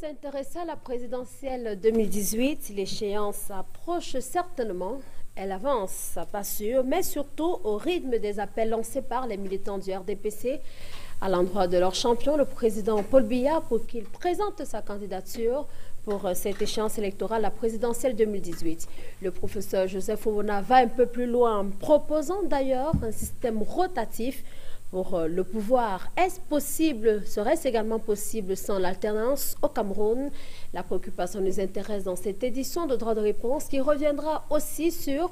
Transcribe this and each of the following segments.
s'intéresser à la présidentielle 2018. L'échéance approche certainement. Elle avance, pas sûr, mais surtout au rythme des appels lancés par les militants du RDPC à l'endroit de leur champion, le président Paul Biya, pour qu'il présente sa candidature pour cette échéance électorale, la présidentielle 2018. Le professeur Joseph Ouna va un peu plus loin, proposant d'ailleurs un système rotatif pour euh, le pouvoir. Est-ce possible, serait-ce également possible sans l'alternance au Cameroun? La préoccupation nous intéresse dans cette édition de droit de réponse qui reviendra aussi sur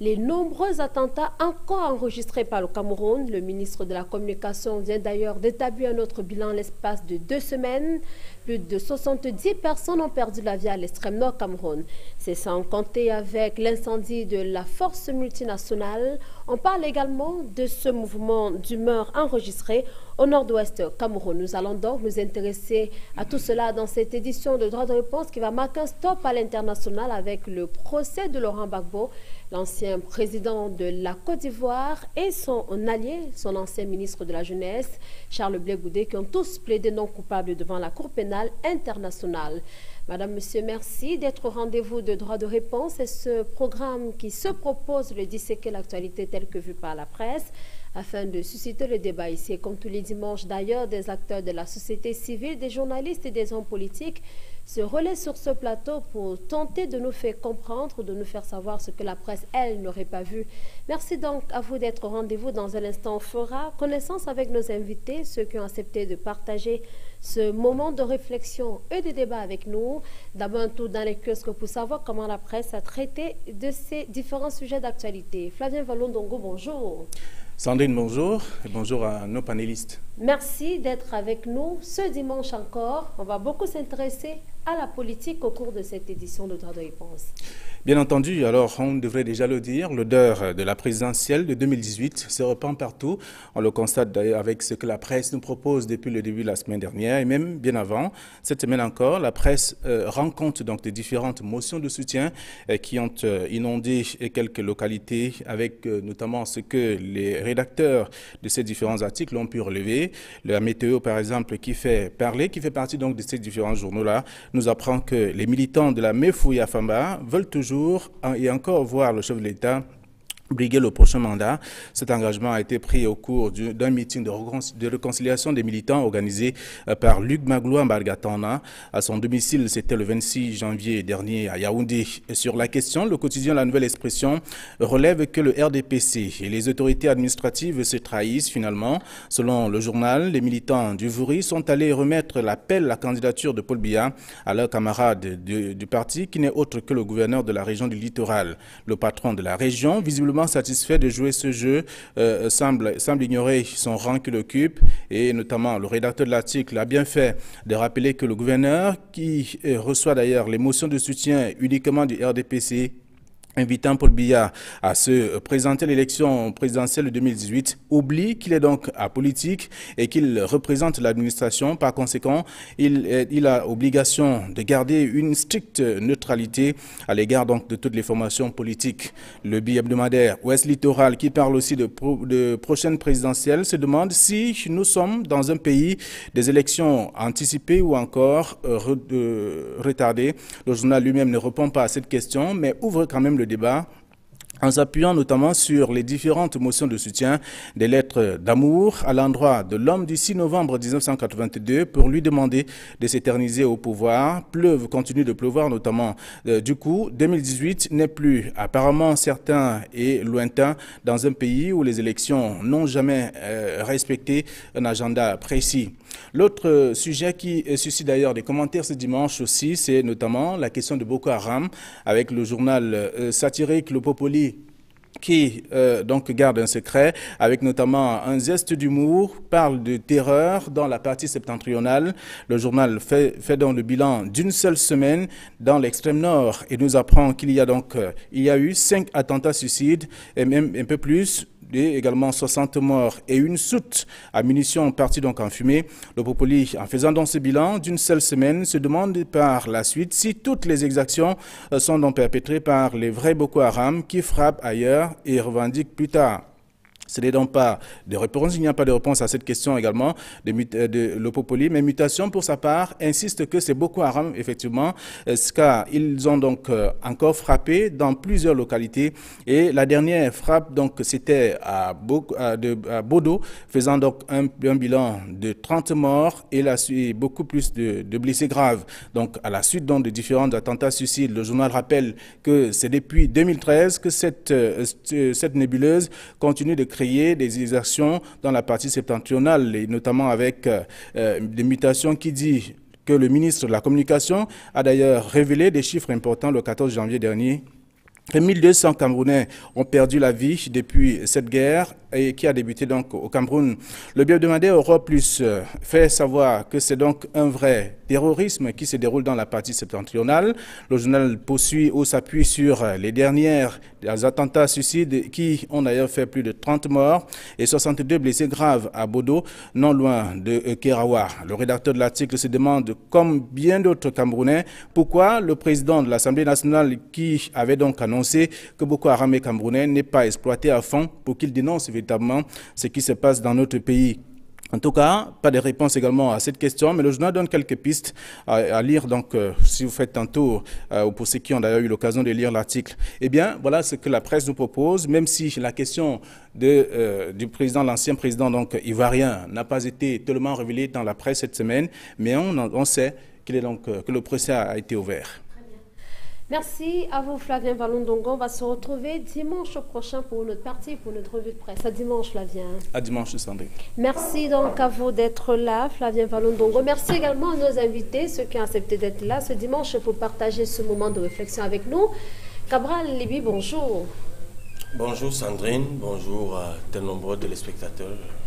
les nombreux attentats encore enregistrés par le Cameroun. Le ministre de la Communication vient d'ailleurs d'établir un autre bilan l'espace de deux semaines. Plus de 70 personnes ont perdu la vie à l'extrême nord Cameroun. C'est sans compter avec l'incendie de la force multinationale. On parle également de ce mouvement d'humeur enregistré au nord-ouest Cameroun. Nous allons donc nous intéresser à tout cela dans cette édition de droit de réponse qui va marquer un stop à l'international avec le procès de Laurent Gbagbo, l'ancien président de la Côte d'Ivoire et son allié, son ancien ministre de la Jeunesse, Charles Blé Goudé, qui ont tous plaidé non coupables devant la Cour pénale internationale. Madame, Monsieur, merci d'être au rendez-vous de droit de réponse et ce programme qui se propose de disséquer l'actualité telle que vue par la presse afin de susciter le débat ici. comme tous les dimanches d'ailleurs, des acteurs de la société civile, des journalistes et des hommes politiques se relaient sur ce plateau pour tenter de nous faire comprendre, de nous faire savoir ce que la presse, elle, n'aurait pas vu. Merci donc à vous d'être au rendez-vous. Dans un instant, on fera connaissance avec nos invités, ceux qui ont accepté de partager ce moment de réflexion et de débat avec nous. D'abord, un tour dans les kiosques pour savoir comment la presse a traité de ces différents sujets d'actualité. Flavien Vallon-Dongo, bonjour. Sandrine, bonjour et bonjour à nos panélistes. Merci d'être avec nous ce dimanche encore. On va beaucoup s'intéresser à la politique au cours de cette édition de Droit de réponse. Bien entendu, alors on devrait déjà le dire, l'odeur de la présidentielle de 2018 se répand partout. On le constate d'ailleurs avec ce que la presse nous propose depuis le début de la semaine dernière et même bien avant. Cette semaine encore, la presse euh, rend compte donc des différentes motions de soutien euh, qui ont euh, inondé quelques localités avec notamment ce que les rédacteurs de ces différents articles ont pu relever. La météo, par exemple, qui fait parler, qui fait partie donc de ces différents journaux-là, nous apprend que les militants de la Mefouya Famba veulent toujours et encore voir le chef de l'État briguer le prochain mandat. Cet engagement a été pris au cours d'un meeting de, réconciliation des militants organisé euh, par Luc Magloua Mbargatana à son domicile. C'était le 26 janvier dernier à Yaoundé. sur la question, le quotidien La Nouvelle Expression relève que le RDPC et les autorités administratives se trahissent finalement. Selon le journal, les militants du Vouri sont allés remettre l'appel à la candidature de Paul Biya à leur camarade du parti qui n'est autre que le gouverneur de la région du littoral. Le patron de la région, visiblement satisfait de jouer ce jeu, euh, semble, semble ignorer son rang qu'il occupe. Et notamment le rédacteur de l'article a bien fait de rappeler que le gouverneur, qui euh, reçoit d'ailleurs les motions de soutien uniquement du RDPC, invitant Paul Biya à se présenter à l'élection présidentielle de 2018, oublie qu'il est donc apolitique et qu'il représente l'administration. Par conséquent, il, a obligation de garder une stricte neutralité à l'égard donc de toutes les formations politiques. Le billet hebdomadaire Ouest Littoral, qui parle aussi de, de prochaine présidentielle, se demande si nous sommes dans un pays des élections anticipées ou encore euh, retardées. Le journal lui-même ne répond pas à cette question, mais ouvre quand même le débat en s'appuyant notamment sur les différentes motions de soutien des lettres d'amour à l'endroit de l'homme du 6 novembre 1982 pour lui demander de s'éterniser au pouvoir. Pleuve, continue de pleuvoir notamment. Euh, du coup, 2018 n'est plus apparemment certain et lointain dans un pays où les élections n'ont jamais euh, respecté un agenda précis. L'autre sujet qui suscite d'ailleurs des commentaires ce dimanche aussi, c'est notamment la question de Boko Haram avec le journal euh, satirique Le Popoli qui euh, donc garde un secret, avec notamment un zeste d'humour, parle de terreur dans la partie septentrionale. Le journal fait, fait donc le bilan d'une seule semaine dans l'extrême nord et nous apprend qu'il y a donc euh, il y a eu cinq attentats suicides et même un peu plus également 60 morts et une soute à munitions partie donc en fumée. Le Popoli, en faisant donc ce bilan d'une seule semaine, se demande par la suite si toutes les exactions euh, sont donc perpétrées par les vrais Boko Haram qui frappent ailleurs et revendiquent plus tard. Ce n'est donc pas de réponse, il n'y a pas de réponse à cette question également de, euh, de l'Opopoli, mais Mutation, pour sa part, insiste que c'est Boko Haram, effectivement, euh, car ils ont donc euh, encore frappé dans plusieurs localités. Et la dernière frappe, donc, c'était à, Bodo, faisant donc un, bilan de 30 morts et la, beaucoup plus de, blessés graves. Donc, à la suite donc, de différents attentats suicides, le journal rappelle que c'est depuis 2013 que cette, cette nébuleuse continue de créer des isolations dans la partie septentrionale, et notamment avec euh, euh, des mutations qui dit que le ministre de la Communication a d'ailleurs révélé des chiffres importants le 14 janvier dernier. 1200 Camerounais ont perdu la vie depuis cette guerre et qui a débuté donc au Cameroun. Le demandé Europe Plus euh, fait savoir que c'est donc un vrai terrorisme qui se déroule dans la partie septentrionale. Le journal poursuit ou s'appuie sur les dernières attentats suicides qui ont d'ailleurs fait plus de 30 morts et 62 blessés graves à Bodo, non loin de Kerawa. Le rédacteur de l'article se demande, comme bien d'autres Camerounais, pourquoi le président de l'Assemblée nationale qui avait donc annoncé que Boko Haram est Camerounais n'est pas exploité à fond pour qu'il dénonce véritablement ce qui se passe dans notre pays. En tout cas, pas de réponse également à cette question, mais le journal donne quelques pistes à, lire. Donc, euh, si vous faites un tour, euh, ou pour ceux qui ont d'ailleurs eu l'occasion de lire l'article, eh bien, voilà ce que la presse nous propose, même si la question euh, du président, l'ancien président donc ivoirien, n'a pas été tellement révélée dans la presse cette semaine, mais on, sait que le procès a été ouvert. Merci à vous, Flavien Valondongo. On va se retrouver dimanche prochain pour notre partie, pour notre revue de presse. À dimanche, Flavien. À dimanche, Sandrine. Merci donc à vous d'être là, Flavien Valondongo. Merci également à nos invités, ceux qui ont accepté d'être là ce dimanche pour partager ce moment de réflexion avec nous. Cabral Libi, bonjour. Bonjour Sandrine, bonjour à de nombreux téléspectateurs je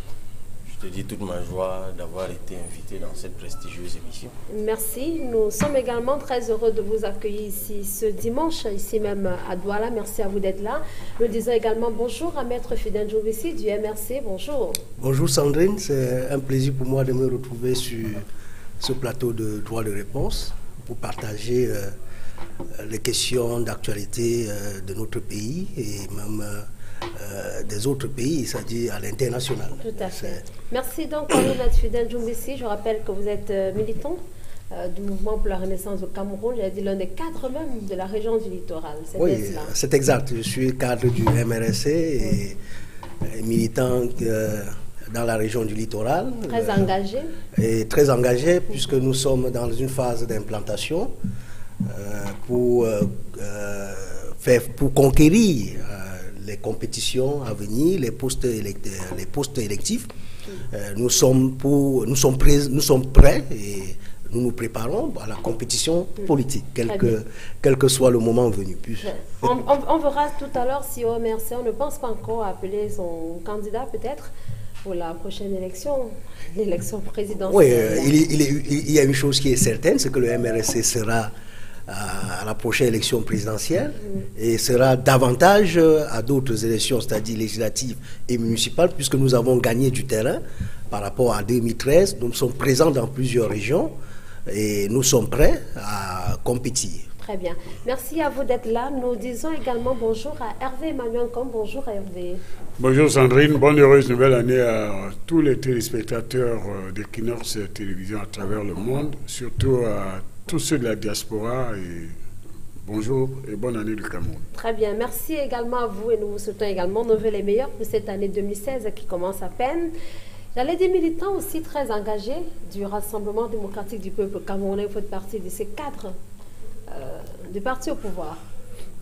te dis toute ma joie d'avoir été invité dans cette prestigieuse émission. Merci. Nous sommes également très heureux de vous accueillir ici ce dimanche, ici même à Douala. Merci à vous d'être là. Nous disons également bonjour à Maître Fidel Jovissi du MRC. Bonjour. Bonjour Sandrine. C'est un plaisir pour moi de me retrouver sur ce plateau de droit de réponse pour partager euh, les questions d'actualité euh, de notre pays et même. Euh, euh, des autres pays, c'est-à-dire à, l'international. Tout à fait. Merci donc, Fidel Djoumbissi. Je rappelle que vous êtes euh, militant euh, du mouvement pour la renaissance au Cameroun. J'ai dit l'un des cadres même de la région du littoral. Oui, c'est exact. Je suis cadre du MRSC et, militant dans la région du littoral. Très engagé. Et très engagé puisque nous sommes dans une phase d'implantation pour, faire, pour conquérir les compétitions à venir, les postes, les postes électifs. Euh, nous, sommes pour, nous, sommes prêts, nous sommes prêts et nous nous préparons à la compétition politique, quel que, quel que soit le moment venu. On, verra tout à l'heure si au MRC, on ne pense pas encore à appeler son candidat peut-être pour la prochaine élection, l'élection présidentielle. Oui, euh, il, il, y a une chose qui est certaine, c'est que le MRC sera à, la prochaine élection présidentielle et sera davantage à d'autres élections, c'est-à-dire législatives et municipales, puisque nous avons gagné du terrain par rapport à 2013. Nous sommes présents dans plusieurs régions et nous sommes prêts à compétir. Très bien. Merci à vous d'être là. Nous disons également bonjour à Hervé Emmanuel Com. Bonjour Hervé. Bonjour Sandrine. Bonne heureuse nouvelle année à tous les téléspectateurs d'Equinox Télévision à travers le monde, surtout à tous ceux de la diaspora et bonjour et bonne année du Cameroun. Très bien, merci également à vous et nous vous souhaitons également nos voeux les meilleurs pour cette année 2016 qui commence à peine. J'allais des militants aussi très engagés du Rassemblement démocratique du peuple camerounais. Vous faites partie de ces cadres euh, du parti au pouvoir.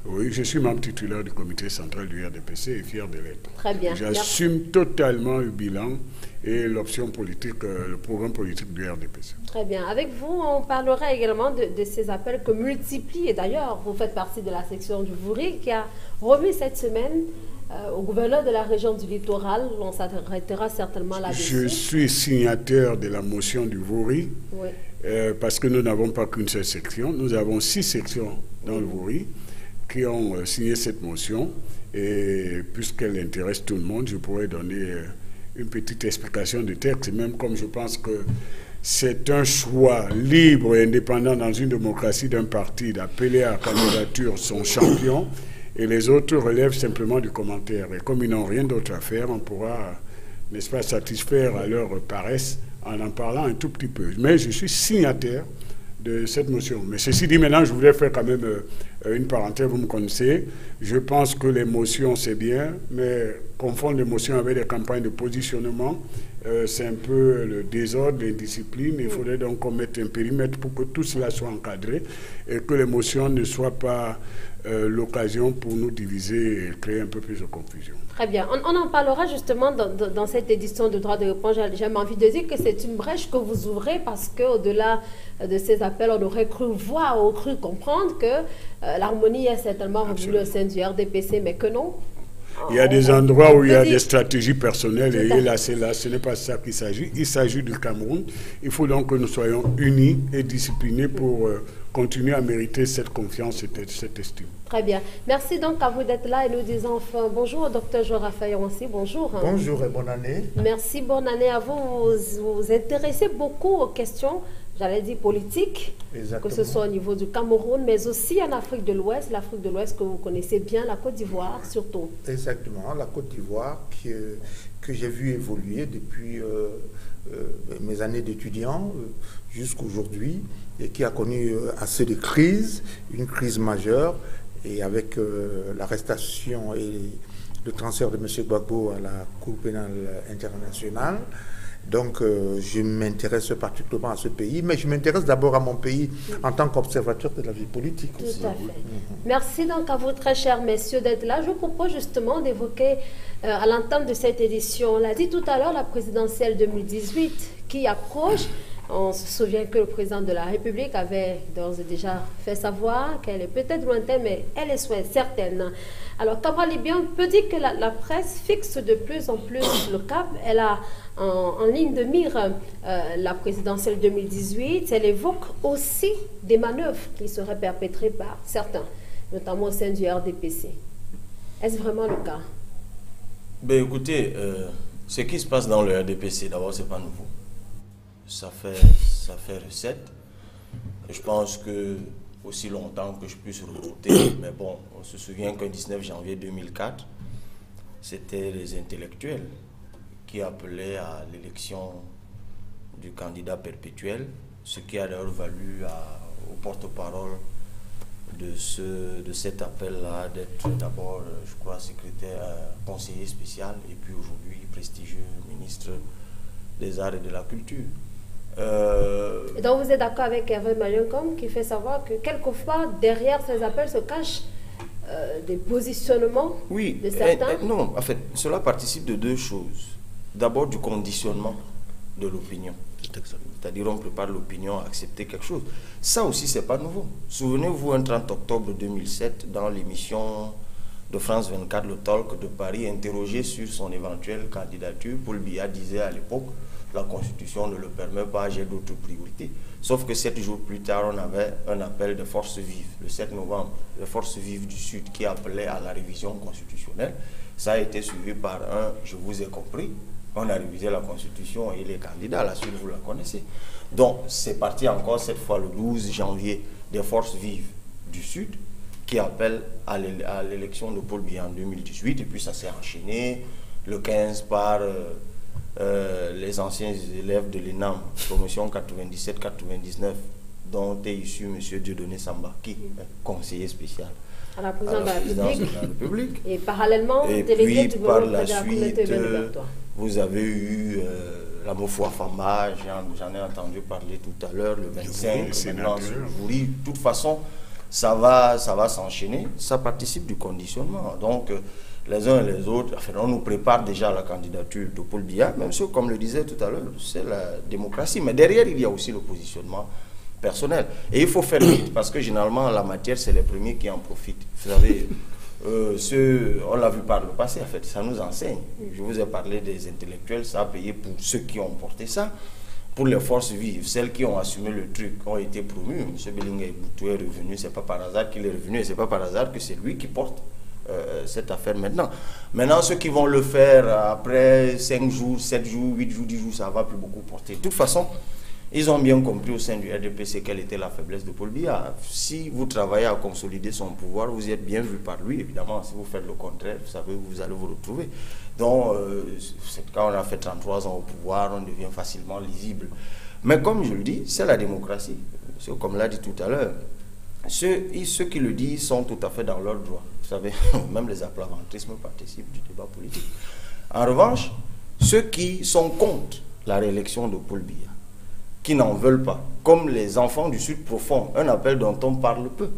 Oui, je suis membre titulaire du comité central du RDPC et fier de l'être. Très bien. J'assume totalement le bilan et l'option politique, euh, le programme politique du RDPC. Très bien. Avec vous, on parlera également de, ces appels que multiplient. Et d'ailleurs, vous faites partie de la section du Vouri qui a remis cette semaine euh, au gouverneur de la région du littoral. On s'arrêtera certainement là-dessus. Je suis signataire de la motion du Vouri euh, parce que nous n'avons pas qu'une seule section. Nous avons six sections dans le Vouri qui ont signé cette motion. Et puisqu'elle intéresse tout le monde, je pourrais donner une petite explication du texte, même comme je pense que c'est un choix libre et indépendant dans une démocratie d'un parti d'appeler à candidature son champion et les autres relèvent simplement du commentaire. Et comme ils n'ont rien d'autre à faire, on pourra, n'est-ce pas, satisfaire à leur paresse en en parlant un tout petit peu. Mais je suis signataire de cette motion. Mais ceci dit, maintenant, je voudrais faire quand même euh, une parenthèse, vous me connaissez. Je pense que les motions, c'est bien, mais confondre les motions avec des campagnes de positionnement, euh, c'est un peu le désordre, l'indiscipline. Il faudrait donc qu'on mette un périmètre pour que tout cela soit encadré et que les motions ne soient pas euh, l'occasion pour nous diviser et créer un peu plus de confusion. Très bien. On, en parlera justement dans, cette édition de droit de réponse. J'ai envie de dire que c'est une brèche que vous ouvrez parce qu'au-delà de ces appels, on aurait cru voir ou cru comprendre que euh, l'harmonie est certainement revenue au sein du RDPC, mais que non. Il y a des endroits où il y a des stratégies personnelles et là, c'est là, ce n'est pas ça qu'il s'agit. Il s'agit du Cameroun. Il faut donc que nous soyons unis et disciplinés pour euh, continuer à mériter cette confiance et cette estime. Très bien. Merci donc à vous d'être là et nous disons enfin bonjour au docteur Jean Raphaël aussi. Bonjour. Bonjour et bonne année. Merci, bonne année à vous. Vous vous intéressez beaucoup aux questions j'allais dire politique, que ce soit au niveau du Cameroun, mais aussi en Afrique de l'Ouest, l'Afrique de l'Ouest que vous connaissez bien, la Côte d'Ivoire surtout. Exactement, la Côte d'Ivoire que, que j'ai vu évoluer depuis euh, euh, mes années d'étudiant euh, jusqu'à aujourd'hui et qui a connu assez de crises, une crise majeure, et avec l'arrestation et le transfert de M. Gbagbo à la Cour pénale internationale, donc, euh, je m'intéresse particulièrement à ce pays, mais je m'intéresse d'abord à mon pays en tant qu'observateur de la vie politique Tout à fait. Merci donc à vous, très chers messieurs, d'être là. Je vous propose justement d'évoquer euh, à l'entente de cette édition, on l'a dit tout à l'heure, la présidentielle 2018 qui approche. On se souvient que le président de la République avait d'ores et déjà fait savoir qu'elle est peut-être lointaine, mais elle est certaine. Alors, Cabral Libyan peut dire que la, presse fixe de plus en plus le cap. Elle a en, ligne de mire euh, la présidentielle 2018. Elle évoque aussi des manœuvres qui seraient perpétrées par certains, notamment au sein du RDPC. Est-ce vraiment le cas? Ben, Écoutez, euh, ce qui se passe dans le RDPC, d'abord, ce n'est pas nouveau. Ça fait, ça fait recette. Je pense que aussi longtemps que je puisse remonter. Mais bon, on se souvient qu'un 19 janvier 2004, c'était les intellectuels qui appelaient à l'élection du candidat perpétuel, ce qui a d'ailleurs valu au porte-parole de, ce, de cet appel-là d'être d'abord, je crois, secrétaire, euh, conseiller spécial et puis aujourd'hui prestigieux ministre des Arts et de la Culture. Euh, donc vous êtes d'accord avec Hervé Malioncom qui fait savoir que quelquefois derrière ces appels se cachent euh, des positionnements oui, de certains? Oui, non, en fait, cela participe de deux choses. D'abord du conditionnement de l'opinion. C'est-à-dire on prépare l'opinion à accepter quelque chose. Ça aussi, c'est pas nouveau. Souvenez-vous, un 30 octobre 2007, dans l'émission de France 24, le Talk de Paris, interrogé sur son éventuelle candidature, Paul Biya disait à l'époque la Constitution ne le permet pas, j'ai d'autres priorités. Sauf que sept jours plus tard, on avait un appel de forces vives, le 7 novembre, les forces vives du Sud qui appelait à la révision constitutionnelle. Ça a été suivi par un, je vous ai compris, on a révisé la Constitution et les candidats, la suite, vous la connaissez. Donc, c'est parti encore cette fois le 12 janvier des forces vives du Sud qui appellent à l'élection de Paul Biya en 2018, et puis ça s'est enchaîné le 15 par... Euh, euh, les anciens élèves de l'ENAM, promotion 97-99, dont est issu M. Dieudonné Samba, qui est conseiller spécial à la présidence, de, la République. Et parallèlement, et puis, par la suite, euh, vous avez eu euh, la Mofoua Fama, j'en ai entendu parler tout à l'heure, le 25, maintenant, De toute façon, ça va, ça va s'enchaîner. Ça participe du conditionnement. Donc, les uns et les autres, on nous prépare déjà la candidature de Paul Biya, même si, comme le disait tout à l'heure, c'est la démocratie. Mais derrière, il y a aussi le positionnement personnel. Et il faut faire vite, parce que généralement, la matière, c'est les premiers qui en profitent. Vous savez, euh, ce, on l'a vu par le passé, en fait, ça nous enseigne. Je vous ai parlé des intellectuels, ça a payé pour ceux qui ont porté ça. Pour les forces vives, celles qui ont assumé le truc ont été promues. M. Boutou est revenu, c'est pas par hasard qu'il est revenu, et c'est pas par hasard que c'est lui qui porte euh, cette affaire maintenant. Maintenant, ceux qui vont le faire après 5 jours, 7 jours, 8 jours, 10 jours, ça va plus beaucoup porter. De toute façon, Ils ont bien compris au sein du RDPC quelle était la faiblesse de Paul Biya. Si vous travaillez à consolider son pouvoir, vous êtes bien vu par lui. Évidemment, si vous faites le contraire, vous savez vous allez vous retrouver. Donc, euh, quand on a fait 33 ans au pouvoir, on devient facilement lisible. Mais comme je le dis, c'est la démocratie. Comme l'a dit tout à l'heure, ceux, qui le disent sont tout à fait dans leur droit. Vous savez, même les aplaventrismes participent du débat politique. En revanche, ceux qui sont contre la réélection de Paul Biya, qui n'en veulent pas, comme les enfants du Sud profond, un appel dont on parle peu.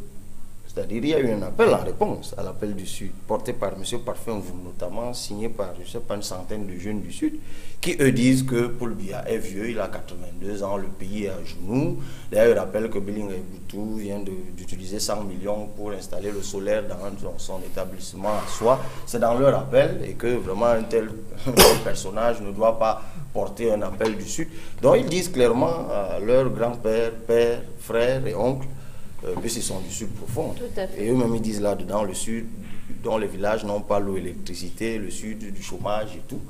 C'est-à-dire, il y a eu un appel en réponse à l'appel du Sud, porté par M. Parfum, notamment, signé par, je sais pas, une centaine de jeunes du Sud, qui eux disent que Paul Biya est vieux, il a 82 ans, le pays est à genoux. D'ailleurs, il rappelle que Billing Boutou vient d'utiliser 100 millions pour installer le solaire dans son, établissement à soi. C'est dans leur appel et que vraiment un tel, personnage ne doit pas porter un appel du Sud. Donc, ils disent clairement à leur grand-père, père, frère et oncle euh, que ce sont du Sud profond. Et eux-mêmes, ils disent là-dedans, le Sud, dont les villages n'ont pas l'eau, l'électricité, le Sud, du chômage et tout.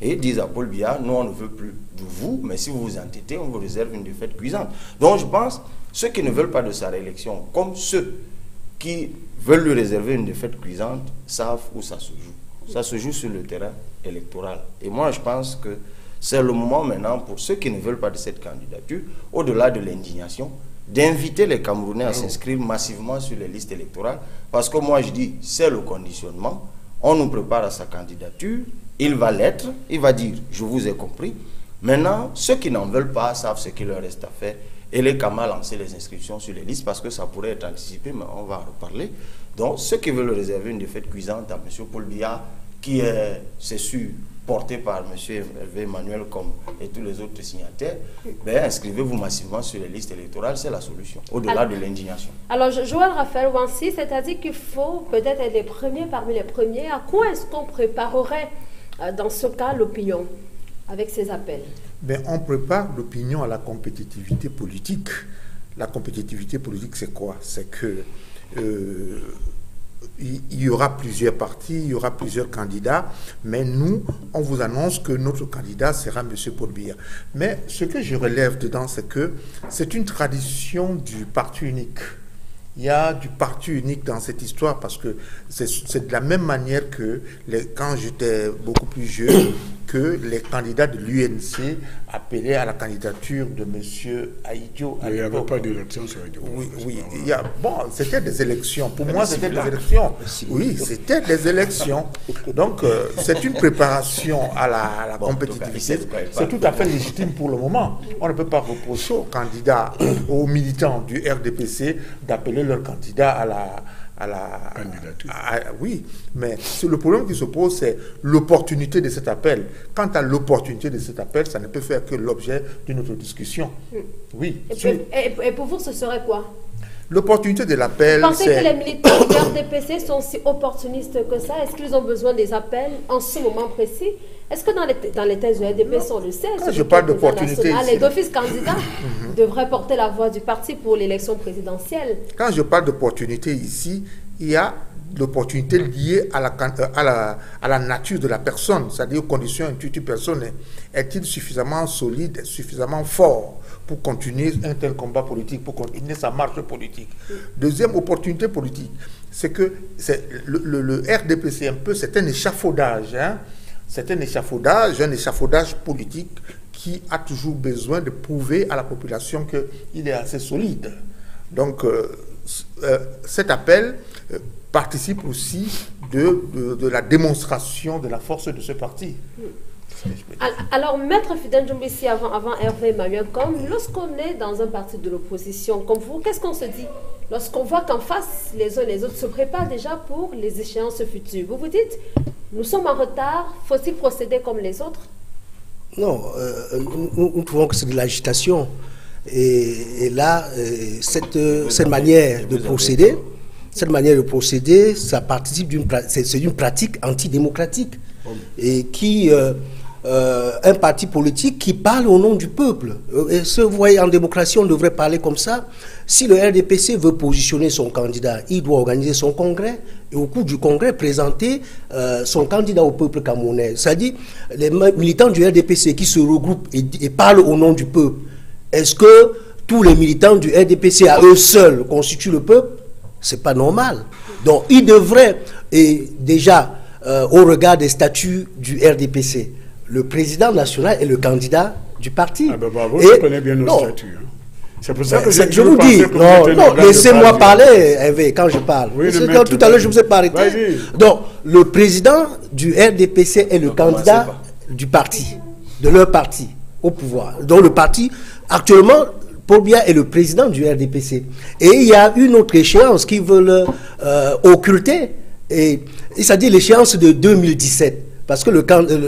Et ils disent à Paul Biya, nous, on ne veut plus de vous, mais si vous vous entêtez, on vous réserve une défaite cuisante. Donc, je pense, ceux qui ne veulent pas de sa réélection, comme ceux qui veulent lui réserver une défaite cuisante, savent où ça se joue. Ça se joue sur le terrain électoral. Et moi, je pense que c'est le moment maintenant pour ceux qui ne veulent pas de cette candidature, au-delà de l'indignation, d'inviter les Camerounais à s'inscrire massivement sur les listes électorales. Parce que moi, je dis, c'est le conditionnement. On nous prépare à sa candidature. Il va l'être. Il va dire, je vous ai compris. Maintenant, ceux qui n'en veulent pas savent ce qu'il leur reste à faire. Et les Kamal lancer les inscriptions sur les listes parce que ça pourrait être anticipé, mais on va en reparler. Donc, ceux qui veulent réserver une défaite cuisante à M. Paul Biya, qui est, c'est sûr, porté par M. Hervé Emmanuel comme et tous les autres signataires, ben, inscrivez-vous massivement sur les listes électorales, c'est la solution, au-delà de l'indignation. Alors, Joël Raphaël Wansi, c'est-à-dire qu'il faut peut-être être les premiers parmi les premiers. À quoi est-ce qu'on préparerait euh, dans ce cas l'opinion avec ces appels? Ben, On prépare l'opinion à la compétitivité politique. La compétitivité politique, c'est quoi? C'est que... Euh, il y aura plusieurs partis, il y aura plusieurs candidats, mais nous, on vous annonce que notre candidat sera M. Paul Biya. Mais ce que je relève dedans, c'est que c'est une tradition du parti unique. Il y a du parti unique dans cette histoire parce que c'est de la même manière que quand j'étais beaucoup plus jeune, que les candidats de l'UNC appelaient à la candidature de M. Aïdio. Il n'y avait pas d'élection sur Aïdio. Oui, oui. Il y a, bon, c'était des élections. Pour moi, c'était des élections. Oui, c'était des élections. Donc, euh, c'est une préparation à la, la compétitivité. C'est tout à fait légitime pour le moment. On ne peut pas reprocher aux candidats, aux militants du RDPC d'appeler leur candidat à la à la candidature. oui, mais le problème qui se pose, c'est l'opportunité de cet appel. Quant à l'opportunité de cet appel, ça ne peut faire que l'objet d'une autre discussion. Hmm. Oui. Et, pour vous, ce serait quoi? L'opportunité de l'appel. Vous pensez que les militants du RDPC sont si opportunistes que ça Est-ce qu'ils ont besoin des appels en ce moment précis? Est-ce que dans les, dans les thèses du RDPC, on le sait je parle d'opportunité. Les d'office candidats devraient porter la voix du parti pour l'élection présidentielle. Quand je parle d'opportunité ici, il y a l'opportunité liée à la, à, la, à la nature de la personne, c'est-à-dire aux conditions intuitives personnelles. Est-il suffisamment solide, suffisamment fort? Pour continuer un tel combat politique, pour continuer sa marche politique Deuxième opportunité politique, c'est que le, RDPC, un peu, c'est un échafaudage. Hein? C'est un échafaudage, un échafaudage politique qui a toujours besoin de prouver à la population qu'il est assez solide. Donc, euh, euh, cet appel euh, participe aussi de, la démonstration de la force de ce parti. Alors, Maître Fidel ici avant, avant Hervé Emmanuel, comme lorsqu'on est dans un parti de l'opposition comme vous, qu'est-ce qu'on se dit Lorsqu'on voit qu'en face, les uns et les autres se préparent déjà pour les échéances futures? Vous vous dites, nous sommes en retard, faut-il procéder comme les autres? Non, euh, nous, trouvons que c'est de l'agitation. Et, là, euh, cette, cette manière de procéder, cette manière de procéder, ça participe d'une c'est une pratique antidémocratique et qui euh, euh, un parti politique qui parle au nom du peuple. Euh, et ce, vous voyez, en démocratie, on devrait parler comme ça. Si le RDPC veut positionner son candidat, il doit organiser son congrès et au cours du congrès présenter euh, son candidat au peuple camerounais. C'est-à-dire les militants du RDPC qui se regroupent et, parlent au nom du peuple. Est-ce que tous les militants du RDPC à eux seuls constituent le peuple? C'est pas normal. Donc ils devraient, et déjà au regard des statuts du RDPC, le président national est le candidat du parti. Ah ben bravo, je connais bien nos statuts. Hein. C'est pour ça que je, vous dis, non, non laissez-moi parler, Hervé, quand je parle. tout à l'heure, je vous ai parlé. Donc, le président du RDPC est le candidat du parti, de leur parti, au pouvoir. Donc, le parti, actuellement, Paul Biya est le président du RDPC. Et il y a une autre échéance qu'ils veulent euh, occulter, et, c'est-à-dire l'échéance de 2017. Parce que le,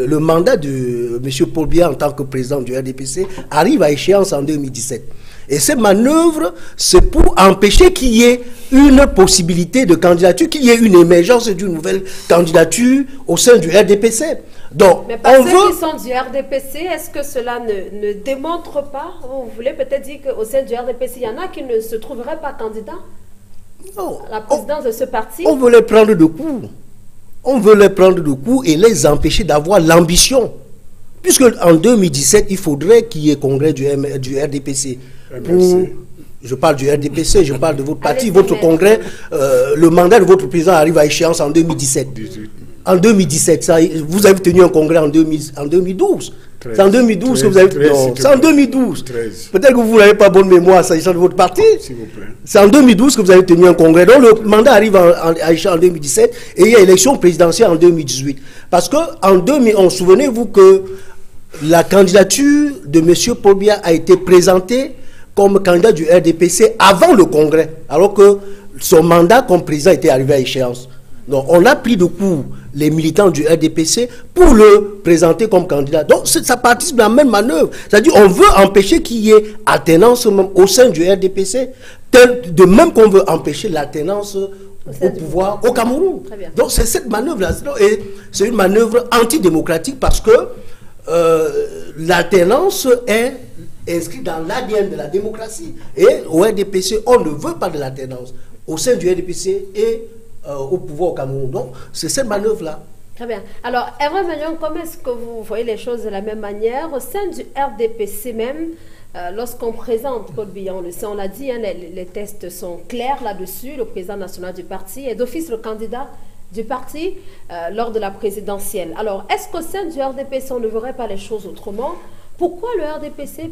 le mandat de M. Paul Biya en tant que président du RDPC arrive à échéance en 2017. Et ces manœuvres, c'est pour empêcher qu'il y ait une possibilité de candidature, qu'il y ait une émergence d'une nouvelle candidature au sein du RDPC. Donc, Mais par ceux qui sont du RDPC, est-ce que cela ne, démontre pas, vous voulez peut-être dire qu'au sein du RDPC, il y en a qui ne se trouveraient pas candidats? Non. à la présidence de ce parti? On veut les prendre de coups. On veut les prendre de coups et les empêcher d'avoir l'ambition. Puisque en 2017, il faudrait qu'il y ait congrès du, du RDPC je parle du RDPC, je parle de votre parti, votre congrès, euh, le mandat de votre président arrive à échéance en 2017. En 2017, ça, vous avez tenu un congrès en, 2012. C'est en 2012 que vous avez tenu. C'est en 2012. Peut-être que vous n'avez pas bonne mémoire s'agissant de votre parti. C'est en 2012 que vous avez tenu un congrès. Donc le mandat arrive à échéance en 2017 et il y a élection présidentielle en 2018. Parce que en 2011, souvenez-vous que la candidature de M. Paul a été présentée comme candidat du RDPC avant le Congrès, alors que son mandat comme président était arrivé à échéance. Donc on a pris de coup les militants du RDPC pour le présenter comme candidat. Donc ça participe de la même manœuvre. C'est-à-dire on veut empêcher qu'il y ait alternance au sein du RDPC, de même qu'on veut empêcher l'alternance au pouvoir au Cameroun. Donc c'est cette manœuvre-là. Et c'est une manœuvre antidémocratique parce que euh, l'alternance est inscrit dans l'ADN de la démocratie. Et au RDPC, on ne veut pas de l'alternance au sein du RDPC et euh, au pouvoir au Cameroun. Donc, c'est cette manœuvre-là. Très bien. Alors, Hervé Magnon, comment est-ce que vous voyez les choses de la même manière Au sein du RDPC même, euh, lorsqu'on présente le sait, on l'a dit, hein, les, les, tests sont clairs là-dessus. Le président national du parti est d'office le candidat du parti euh, lors de la présidentielle. Alors, est-ce qu'au sein du RDPC, on ne verrait pas les choses autrement? Pourquoi le RDPC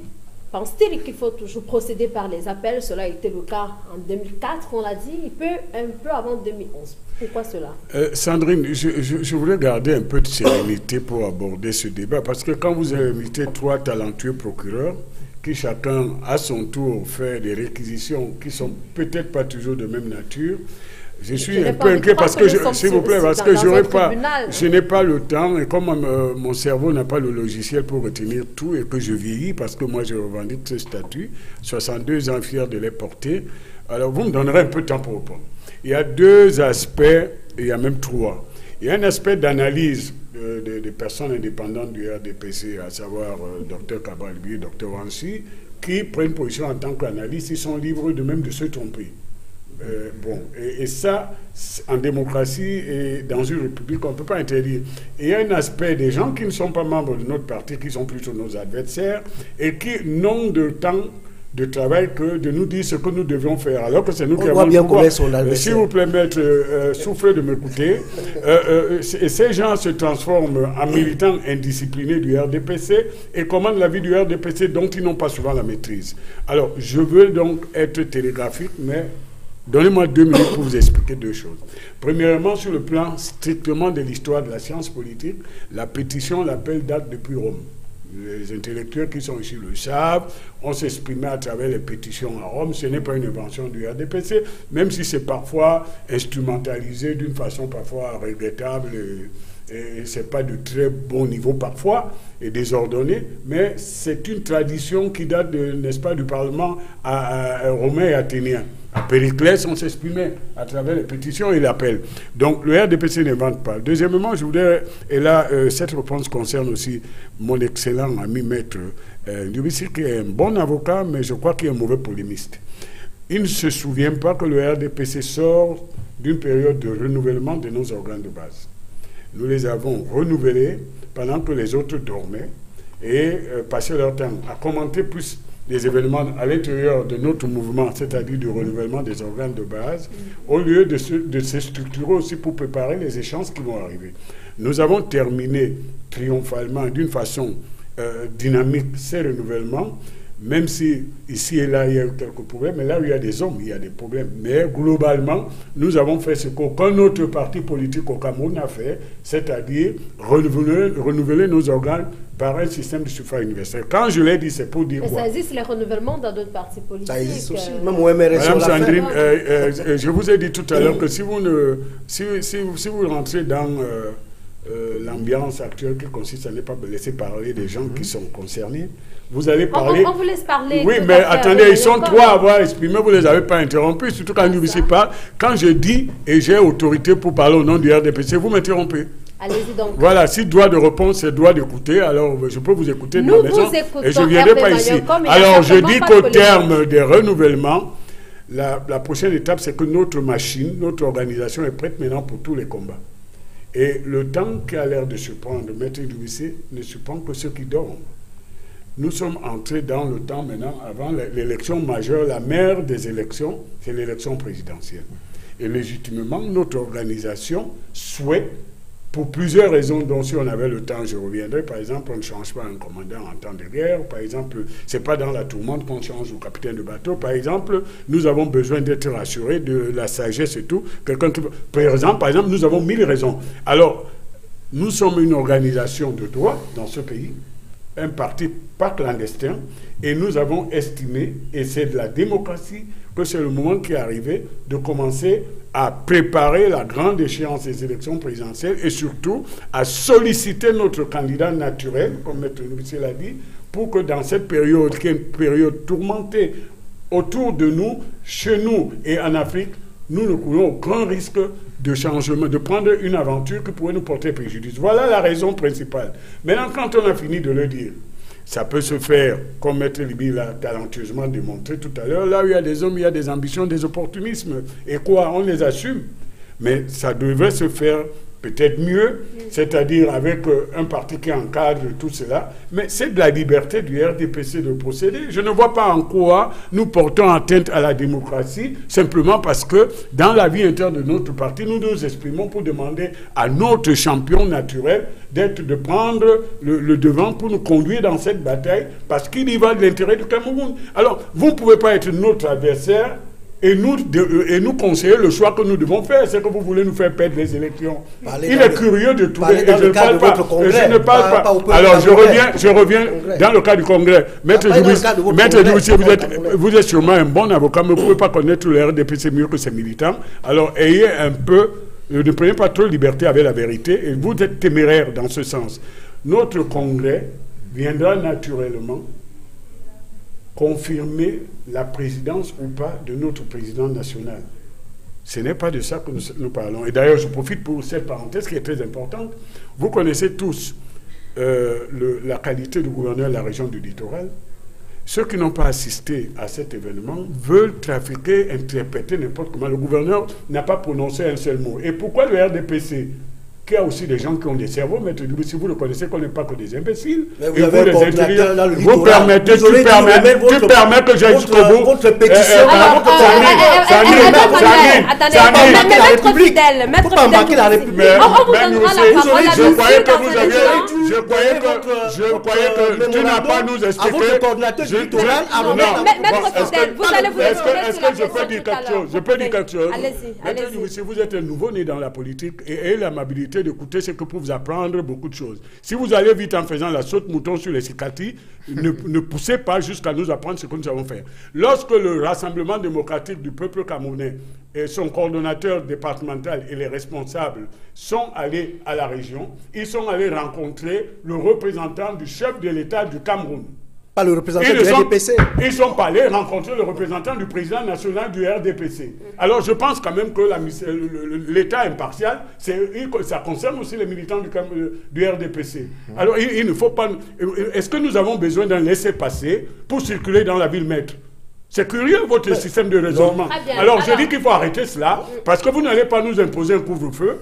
Pense-t-il qu'il faut toujours procéder par les appels Cela a été le cas en 2004, on l'a dit, il peut un peu avant 2011. Pourquoi cela? Euh, Sandrine, je, voulais garder un peu de sérénité pour aborder ce débat, parce que quand vous avez invité trois talentueux procureurs, qui chacun à son tour fait des réquisitions qui sont peut-être pas toujours de même nature, je suis un peu inquiet parce que, s'il vous plaît, parce que pas, je n'ai pas le temps et comme euh, mon cerveau n'a pas le logiciel pour retenir tout et que je vieillis parce que moi je revendique ce statut, 62 ans fier de les porter, alors vous me donnerez un peu de temps pour répondre. Il y a deux aspects, il y a même trois. Il y a un aspect d'analyse des personnes indépendantes du RDPC, à savoir euh, Dr Cabral et Dr Wansi, qui prennent position en tant qu'analystes, ils sont libres de même de se tromper. Euh, bon, et, ça, en démocratie et dans une république, on ne peut pas interdire. Et il y a un aspect des gens qui ne sont pas membres de notre parti, qui sont plutôt nos adversaires, et qui n'ont de temps de travail que de nous dire ce que nous devions faire, alors que c'est nous qui avons le pouvoir. Euh, s'il vous plaît, maître, euh, soufflez de m'écouter. ces gens se transforment en militants indisciplinés du RDPC et commandent la vie du RDPC dont ils n'ont pas souvent la maîtrise. Alors, je veux donc être télégraphique, mais Donnez-moi deux minutes pour vous expliquer deux choses. Premièrement, sur le plan strictement de l'histoire de la science politique, la pétition, l'appel date depuis Rome. Les intellectuels qui sont ici le savent, on s'exprimait à travers les pétitions à Rome. Ce n'est pas une invention du RDPC, même si c'est parfois instrumentalisé d'une façon parfois regrettable. Et, ce n'est pas de très bon niveau parfois et désordonné, mais c'est une tradition qui date, n'est-ce pas, du Parlement romain et athénien. À Périclès, on s'exprimait à travers les pétitions et l'appel. Donc le RDPC n'invente pas. Deuxièmement, je voudrais, et là, euh, cette réponse concerne aussi mon excellent ami maître euh, qui est un bon avocat, mais je crois qu'il est un mauvais polémiste. Il ne se souvient pas que le RDPC sort d'une période de renouvellement de nos organes de base. Nous les avons renouvelés pendant que les autres dormaient et euh, passaient leur temps à commenter plus des événements à l'intérieur de notre mouvement, c'est-à-dire du renouvellement des organes de base, au lieu de se, de se structurer aussi pour préparer les échanges qui vont arriver. Nous avons terminé triomphalement, d'une façon euh, dynamique, ces renouvellements, même si ici et là il y a eu quelques problèmes, mais là où il y a des hommes, il y a des problèmes. Mais globalement, nous avons fait ce qu'aucun autre parti politique au Cameroun a fait, c'est-à-dire renouveler, renouveler nos organes par un système de suffrage universel. Quand je l'ai dit, c'est pour dire Mais quoi? ça existe les renouvellements dans d'autres partis politiques. Ça existe aussi. euh, Même au MRS, Madame on l'a fait. Sandrine, euh, euh, euh, je vous ai dit tout à l'heure que si vous, ne, si, si, si vous rentrez dans euh, euh, l'ambiance actuelle qui consiste à ne pas laisser parler des gens qui sont concernés, vous allez On, parler... on- on vous laisse parler. Oui, mais attendez, ils sont trois à avoir exprimé, vous ne les avez pas interrompus, surtout quand ici parle. Quand je dis et j'ai autorité pour parler au nom du RDPC, vous m'interrompez. Allez-y donc. Voilà, si droit de réponse, c'est droit d'écouter, alors je peux vous écouter de Nous la maison vous écoutons, et je ne viendrai pas ici. Alors je dis qu'au terme des renouvellements, la, la prochaine étape, c'est que notre machine, notre organisation est prête maintenant pour tous les combats. Et le temps qui a l'air de se prendre, Maître Idouissé, ne se prend que ceux qui dorment. Nous sommes entrés dans le temps maintenant, avant l'élection majeure, la mère des élections, c'est l'élection présidentielle. Et légitimement, notre organisation souhaite, pour plusieurs raisons dont si on avait le temps, je reviendrai. Par exemple, on ne change pas un commandant en temps de guerre. Par exemple, c'est pas dans la tourmente qu'on change au capitaine de bateau. Par exemple, nous avons besoin d'être rassurés de la sagesse et tout. Par exemple, par exemple, nous avons mille raisons. Alors, nous sommes une organisation de droit dans ce pays un parti pas clandestin, et nous avons estimé, et c'est de la démocratie, que c'est le moment qui est arrivé de commencer à préparer la grande échéance des élections présidentielles et surtout à solliciter notre candidat naturel, comme M. Nouvicier l'a dit, pour que dans cette période, qui est une période tourmentée autour de nous, chez nous et en Afrique, nous ne courons aucun risque de changement, de prendre une aventure qui pourrait nous porter préjudice. Voilà la raison principale. Maintenant, quand on a fini de le dire, ça peut se faire, comme Maître Liby l'a talentueusement démontré tout à l'heure, là où il y a des hommes, il y a des ambitions, des opportunismes. Et quoi, on les assume. Mais ça devrait se faire peut-être mieux, c'est-à-dire avec euh, un parti qui encadre tout cela. Mais c'est de la liberté du RDPC de procéder. Je ne vois pas en quoi nous portons atteinte à la démocratie, simplement parce que dans la vie interne de notre parti, nous nous exprimons pour demander à notre champion naturel d'être, de prendre le, le devant pour nous conduire dans cette bataille, parce qu'il y va de l'intérêt du Cameroun. Alors, vous ne pouvez pas être notre adversaire et nous, de- et nous conseiller le choix que nous devons faire. C'est que vous voulez nous faire perdre les élections. Parlez Il est curieux de trouver. Et je ne parle pas. votre et congrès, je ne parle pas- Alors, je congrès. reviens, je reviens dans le cas du congrès. Maître Dubis, vous êtes, vous êtes sûrement un bon avocat, mais vous ne pouvez pas connaître le RDPC mieux que ses militants. Alors, ayez un peu. euh, Ne prenez pas trop de liberté avec la vérité. Et vous êtes téméraire dans ce sens. Notre congrès viendra naturellement confirmer la présidence ou pas de notre président national. Ce n'est pas de ça que nous, parlons. Et d'ailleurs, je profite pour cette parenthèse qui est très importante. Vous connaissez tous euh, la qualité du gouverneur de la région du littoral. Ceux qui n'ont pas assisté à cet événement veulent trafiquer, interpréter n'importe comment. Le gouverneur n'a pas prononcé un seul mot. Et pourquoi le RDPC qui a aussi des gens qui ont des cerveaux, mais si vous le connaissez, qu'on n'est pas que des imbéciles. Mais vous Et avez un les le vous permettez, Vous tu permets, tu votre- permets que j'aille votre- jusqu'au bout. votre pétition. Eh, eh, votre- euh, euh, Sandrine, euh, euh, attendez, maître République. Fidèle, maître Pourquoi Fidèle, embarquer la vous- République Mais, On- vous donnera la parole je croyais que vous aviez. Je croyais que, je croyais que tu n'as pas nous à expliqué. votre coordinateur Je- à non, vous allez vous est-ce que, la que je peux dire à quelque chose? Je peux dire quelque chose? Allez-y, si vous êtes un nouveau-né dans la politique et ayez l'amabilité d'écouter ce que pour vous apprendre beaucoup de choses. Si vous allez vite en faisant la saute mouton sur les cicatrices, ne, ne poussez pas jusqu'à nous apprendre ce que nous avons fait. Lorsque le Rassemblement démocratique du peuple camerounais et son coordonnateur départemental et les responsables sont allés à la région, ils sont allés rencontrer le représentant du chef de l'État du Cameroun. Pas le représentant Ils du sont, RDPC. ils sont pas allés rencontrer le représentant du président national du RDPC. Alors je pense quand même que l'État impartial, ça concerne aussi les militants du, RDPC. Alors il, il ne faut pas... Est-ce que nous avons besoin d'un laisser-passer pour circuler dans la ville maître? C'est curieux votre système de raisonnement. Bien. Alors, je dis qu'il faut arrêter cela parce que vous n'allez pas nous imposer un couvre-feu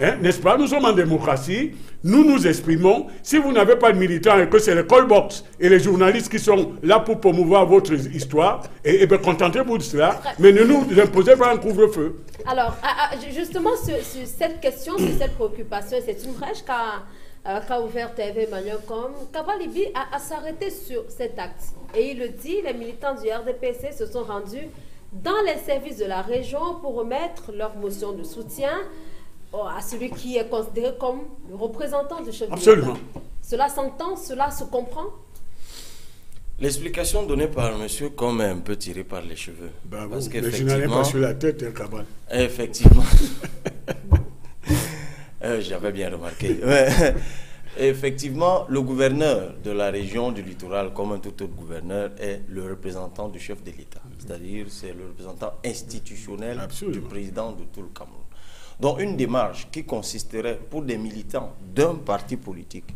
Hein, n'est-ce pas? Nous sommes en démocratie, nous nous exprimons. Si vous n'avez pas de militants et que c'est les callbox et les journalistes qui sont là pour promouvoir votre histoire, et, et bien contentez-vous de cela, mais ne nous imposez pas un couvre-feu. Alors, ah, ah, justement, sur, cette question, sur cette préoccupation, c'est une brèche qu'a ouvert TV Maniocom. Kabalibi a, a s'arrêter sur cet acte. Et il le dit, les militants du RDPC se sont rendus dans les services de la région pour remettre leur motion de soutien à celui qui est considéré comme le représentant du chef Absolument. Cela s'entend, cela se comprend? L'explication donnée par monsieur comme un peu tirée par les cheveux. Ben parce mais je n'allais pas sur la tête, hein, Effectivement. Euh, j'avais bien remarqué. Effectivement, le gouverneur de la région du littoral, comme un tout autre gouverneur, est le représentant du chef de l'État. C'est-à-dire, c'est le représentant institutionnel du président de tout le Cameroun. Donc, une démarche qui consisterait pour des militants d'un parti politique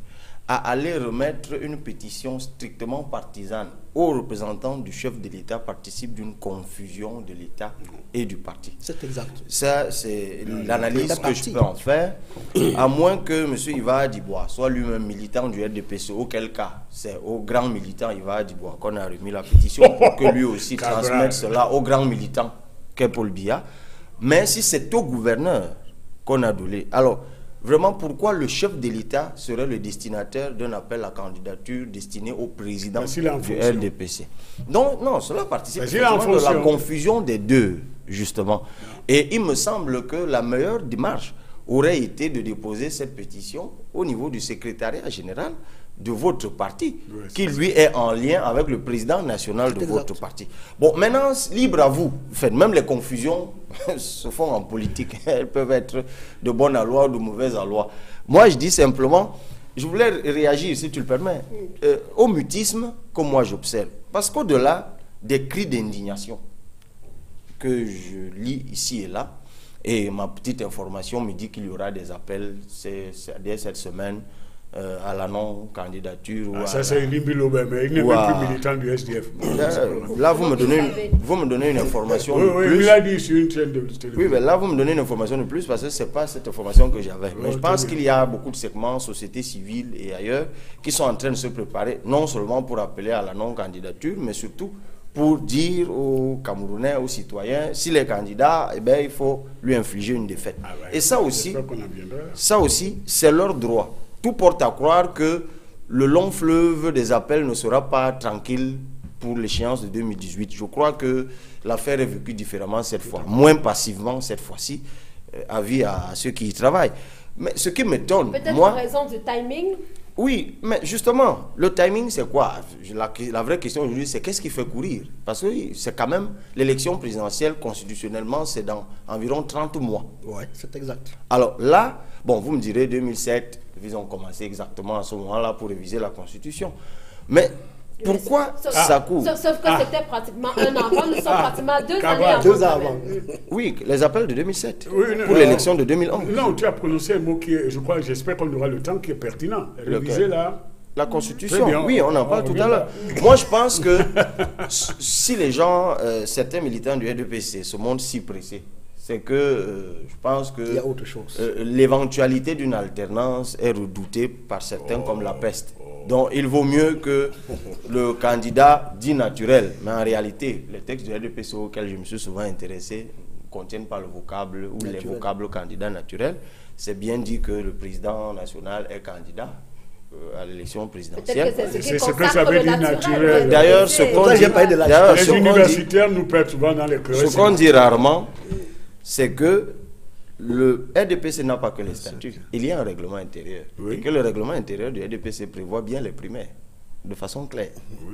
à aller remettre une pétition strictement partisane aux représentants du chef de l'État participe d'une confusion de l'État et du parti. C'est exact. Ça, c'est l'analyse que je peux en faire, à moins que M. Iva Adibois soit lui-même militant du RDPC, auquel cas, c'est au grand militant Iva Adibois qu'on a remis la pétition pour que lui aussi transmette cela au grand militant qu'est Paul Biya. Mais si c'est au gouverneur qu'on a donné, alors Vraiment, pourquoi le chef de l'État serait le destinataire d'un appel à candidature destiné au président du LDPC Donc, non, cela participe de la confusion des deux, justement. Et il me semble que la meilleure démarche aurait été de déposer cette pétition au niveau du secrétariat général de votre parti, qui lui est en lien avec le président national de votre parti. Bon, maintenant, libre à vous. Faites même les confusions se font en politique. Elles peuvent être de bonne loi ou de mauvaise loi. Moi, je dis simplement, je voulais réagir, si tu le permets, euh, au mutisme que moi j'observe. Parce qu'au-delà des cris d'indignation que je lis ici et là, et ma petite information me dit qu'il y aura des appels dès cette semaine euh, à la non-candidature. Ah, ça, c'est Limbi mais il n'est même plus militant du SDF. Là, vous, me donnez une, vous me donnez une information oui, de oui, plus. Il l'a dit sur une chaîne de télévision. Oui, mais là, vous me donnez une information de plus parce que ce n'est pas cette information que j'avais. Mais je pense qu'il y a beaucoup de segments, société civile et ailleurs, qui sont en train de se préparer, non seulement pour appeler à la non-candidature, mais surtout pour dire aux Camerounais, aux citoyens, s'il est candidat, eh ben, il faut lui infliger une défaite. Ah et ça aussi, ça aussi, c'est leur droit tout porte à croire que le long fleuve des appels ne sera pas tranquille pour l'échéance de 2018. Je crois que l'affaire est vécue différemment cette fois, moins passivement cette fois-ci, euh, avis à, ceux qui y travaillent. Mais ce qui m'étonne, Peut-être en raison du timing Oui, mais justement, le timing, c'est quoi? La, la, vraie question aujourd'hui, c'est qu'est-ce qui fait courir? Parce que c'est quand même l'élection présidentielle, constitutionnellement, c'est dans environ 30 mois. Oui, c'est exact. Alors là, bon, vous me direz 2007, ils ont commencé exactement à ce moment-là pour réviser la Constitution. Mais pourquoi ça court Sauf, que ah. c'était pratiquement un an avant, nous sommes ah. pratiquement deux années avant. Deux avant. Oui, les appels de 2007 pour l'élection de 2011. Non, tu as prononcé un mot qui est, je crois, j'espère qu'on aura le temps qui est pertinent. Réviser la... La Constitution, oui, on en parle tout à l'heure. Moi, je pense que si les gens, euh, certains militants du RDPC se montrent si pressés, c'est que euh, je pense que euh, l'éventualité d'une alternance est redoutée par certains comme la peste. Donc il vaut mieux que le candidat dit naturel. Mais en réalité, les textes du RDPC auxquels je me suis souvent intéressé ne contiennent pas le vocable ou les vocables candidat naturel. C'est bien dit que le président national est candidat euh, à l'élection présidentielle. C'est ce, que ça veut dire naturel. D'ailleurs, ce qu'on dit, les universitaires nous perdent souvent dans les Ce qu'on dit rarement, c'est que le RDPC n'a pas que les statuts. Il y a un règlement intérieur. Et que le règlement intérieur du RDPC prévoit bien les primaires de façon claire.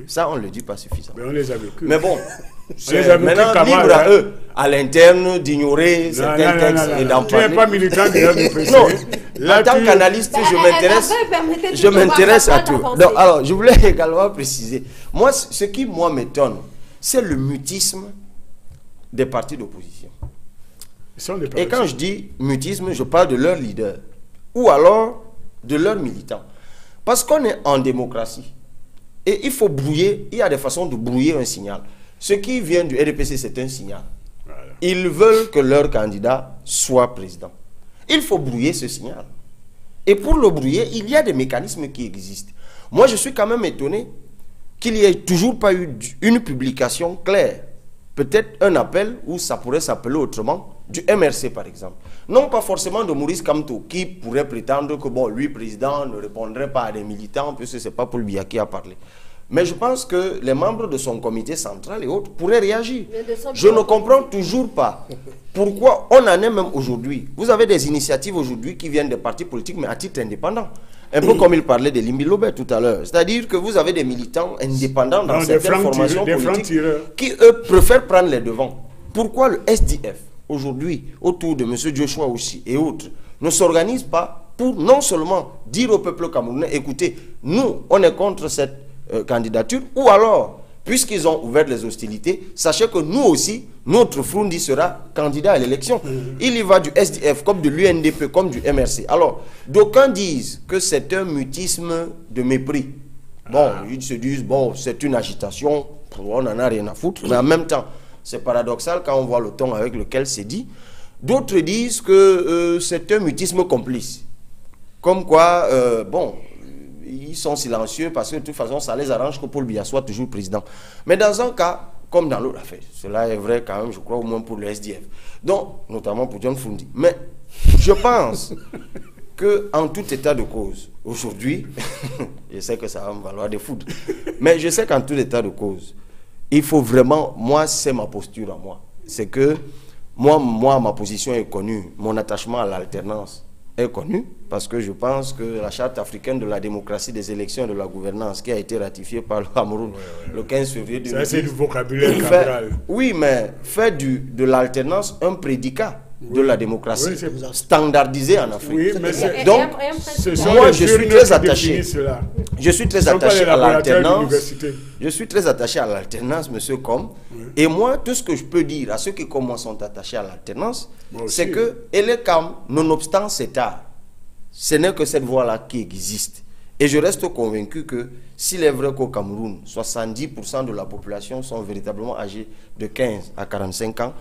Ça, on ne le dit pas suffisamment. Mais on les a vécus. Mais bon, c'est maintenant libre à eux, à l'interne, d'ignorer certains textes et d'en parler. Tu n'es pas militant du RDPC. non, en tant qu'analyste, je m'intéresse, je m'intéresse à tout. Donc, alors, je voulais également préciser. Moi, ce qui, moi, m'étonne, c'est le mutisme des partis d'opposition. Et quand je dis mutisme, je parle de leur leader ou alors de leurs militants. Parce qu'on est en démocratie. Et il faut brouiller, il y a des façons de brouiller un signal. Ce qui vient du RDPC, c'est un signal. Ils veulent que leur candidat soit président. Il faut brouiller ce signal. Et pour le brouiller, il y a des mécanismes qui existent. Moi, je suis quand même étonné qu'il n'y ait toujours pas eu une publication claire. Peut-être un appel, ou ça pourrait s'appeler autrement, du MRC par exemple. Non pas forcément de Maurice Kamto, qui pourrait prétendre que bon, lui, président, ne répondrait pas à des militants, puisque ce n'est pas pour lui qui a parlé. Mais je pense que les membres de son comité central et autres pourraient réagir. Je ne comprends toujours pas pourquoi on en est même aujourd'hui. Vous avez des initiatives aujourd'hui qui viennent des partis politiques, mais à titre indépendant. Un peu comme il parlait de Limbi Lobet tout à l'heure. C'est-à-dire que vous avez des militants indépendants dans certaines formations politiques qui, eux, préfèrent prendre les devants. Pourquoi le SDF, aujourd'hui, autour de M. Joshua aussi et autres, ne s'organise pas pour non seulement dire au peuple camerounais, écoutez, nous, on est contre cette euh, candidature, ou alors, puisqu'ils ont ouvert les hostilités, sachez que nous aussi, notre Frundi sera candidat à l'élection. Mm-hmm. Il y va du SDF, comme de l'UNDP, comme du MRC. Alors, d'aucuns disent que c'est un mutisme de mépris. Bon, ah. ils se disent, bon, c'est une agitation, on n'en a rien à foutre, mais en même temps, c'est paradoxal quand on voit le ton avec lequel c'est dit. D'autres disent que euh, c'est un mutisme complice. Comme quoi, euh, bon, ils sont silencieux parce que de toute façon, ça les arrange que Paul Biya soit toujours président. Mais dans un cas, comme dans l'autre affaire, cela est vrai quand même, je crois, au moins pour le SDF. Donc, notamment pour John Fundi. Mais je pense que en tout état de cause, aujourd'hui, je sais que ça va me valoir des foudres, mais je sais qu'en tout état de cause, il faut vraiment, moi, c'est ma posture à moi. C'est que moi, moi, ma position est connue, mon attachement à l'alternance est connu parce que je pense que la charte africaine de la démocratie des élections et de la gouvernance qui a été ratifiée par le Cameroun le 15 février 2010. Ça, c'est du vocabulaire Oui, mais fait du, de l'alternance un prédicat de la démocratie standardisée en Afrique. Donc, moi, je suis très attaché. Je suis très attaché à l'alternance. Je suis très attaché à l'alternance, monsieur Com. Et moi, tout ce que je peux dire à ceux qui commencent sont attachés à l'alternance, c'est que, nonobstant cet art, ce n'est que cette voie-là qui existe. Et je reste convaincu que s'il est vrai qu'au Cameroun, 70% de la population sont véritablement âgés de 15 à 45 ans,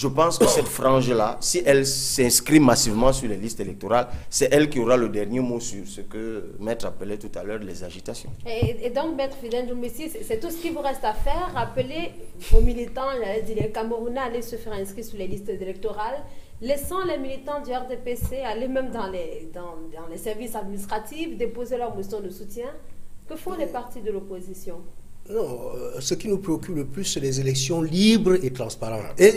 je pense que cette frange-là, si elle s'inscrit massivement sur les listes électorales, c'est elle qui aura le dernier mot sur ce que Maître appelait tout à l'heure les agitations. Et, donc, Maître Fidel Doumessi, c'est tout ce qui vous reste à faire. Rappeler vos militants, les Camerounais, aller se faire inscrire sur les listes électorales, laissant les militants du RDPC aller même dans les, dans les services administratifs, déposer leur motion de soutien. Que font les partis de l'opposition? Non, euh, ce qui nous préoccupe le plus, c'est les élections libres et transparentes. Et,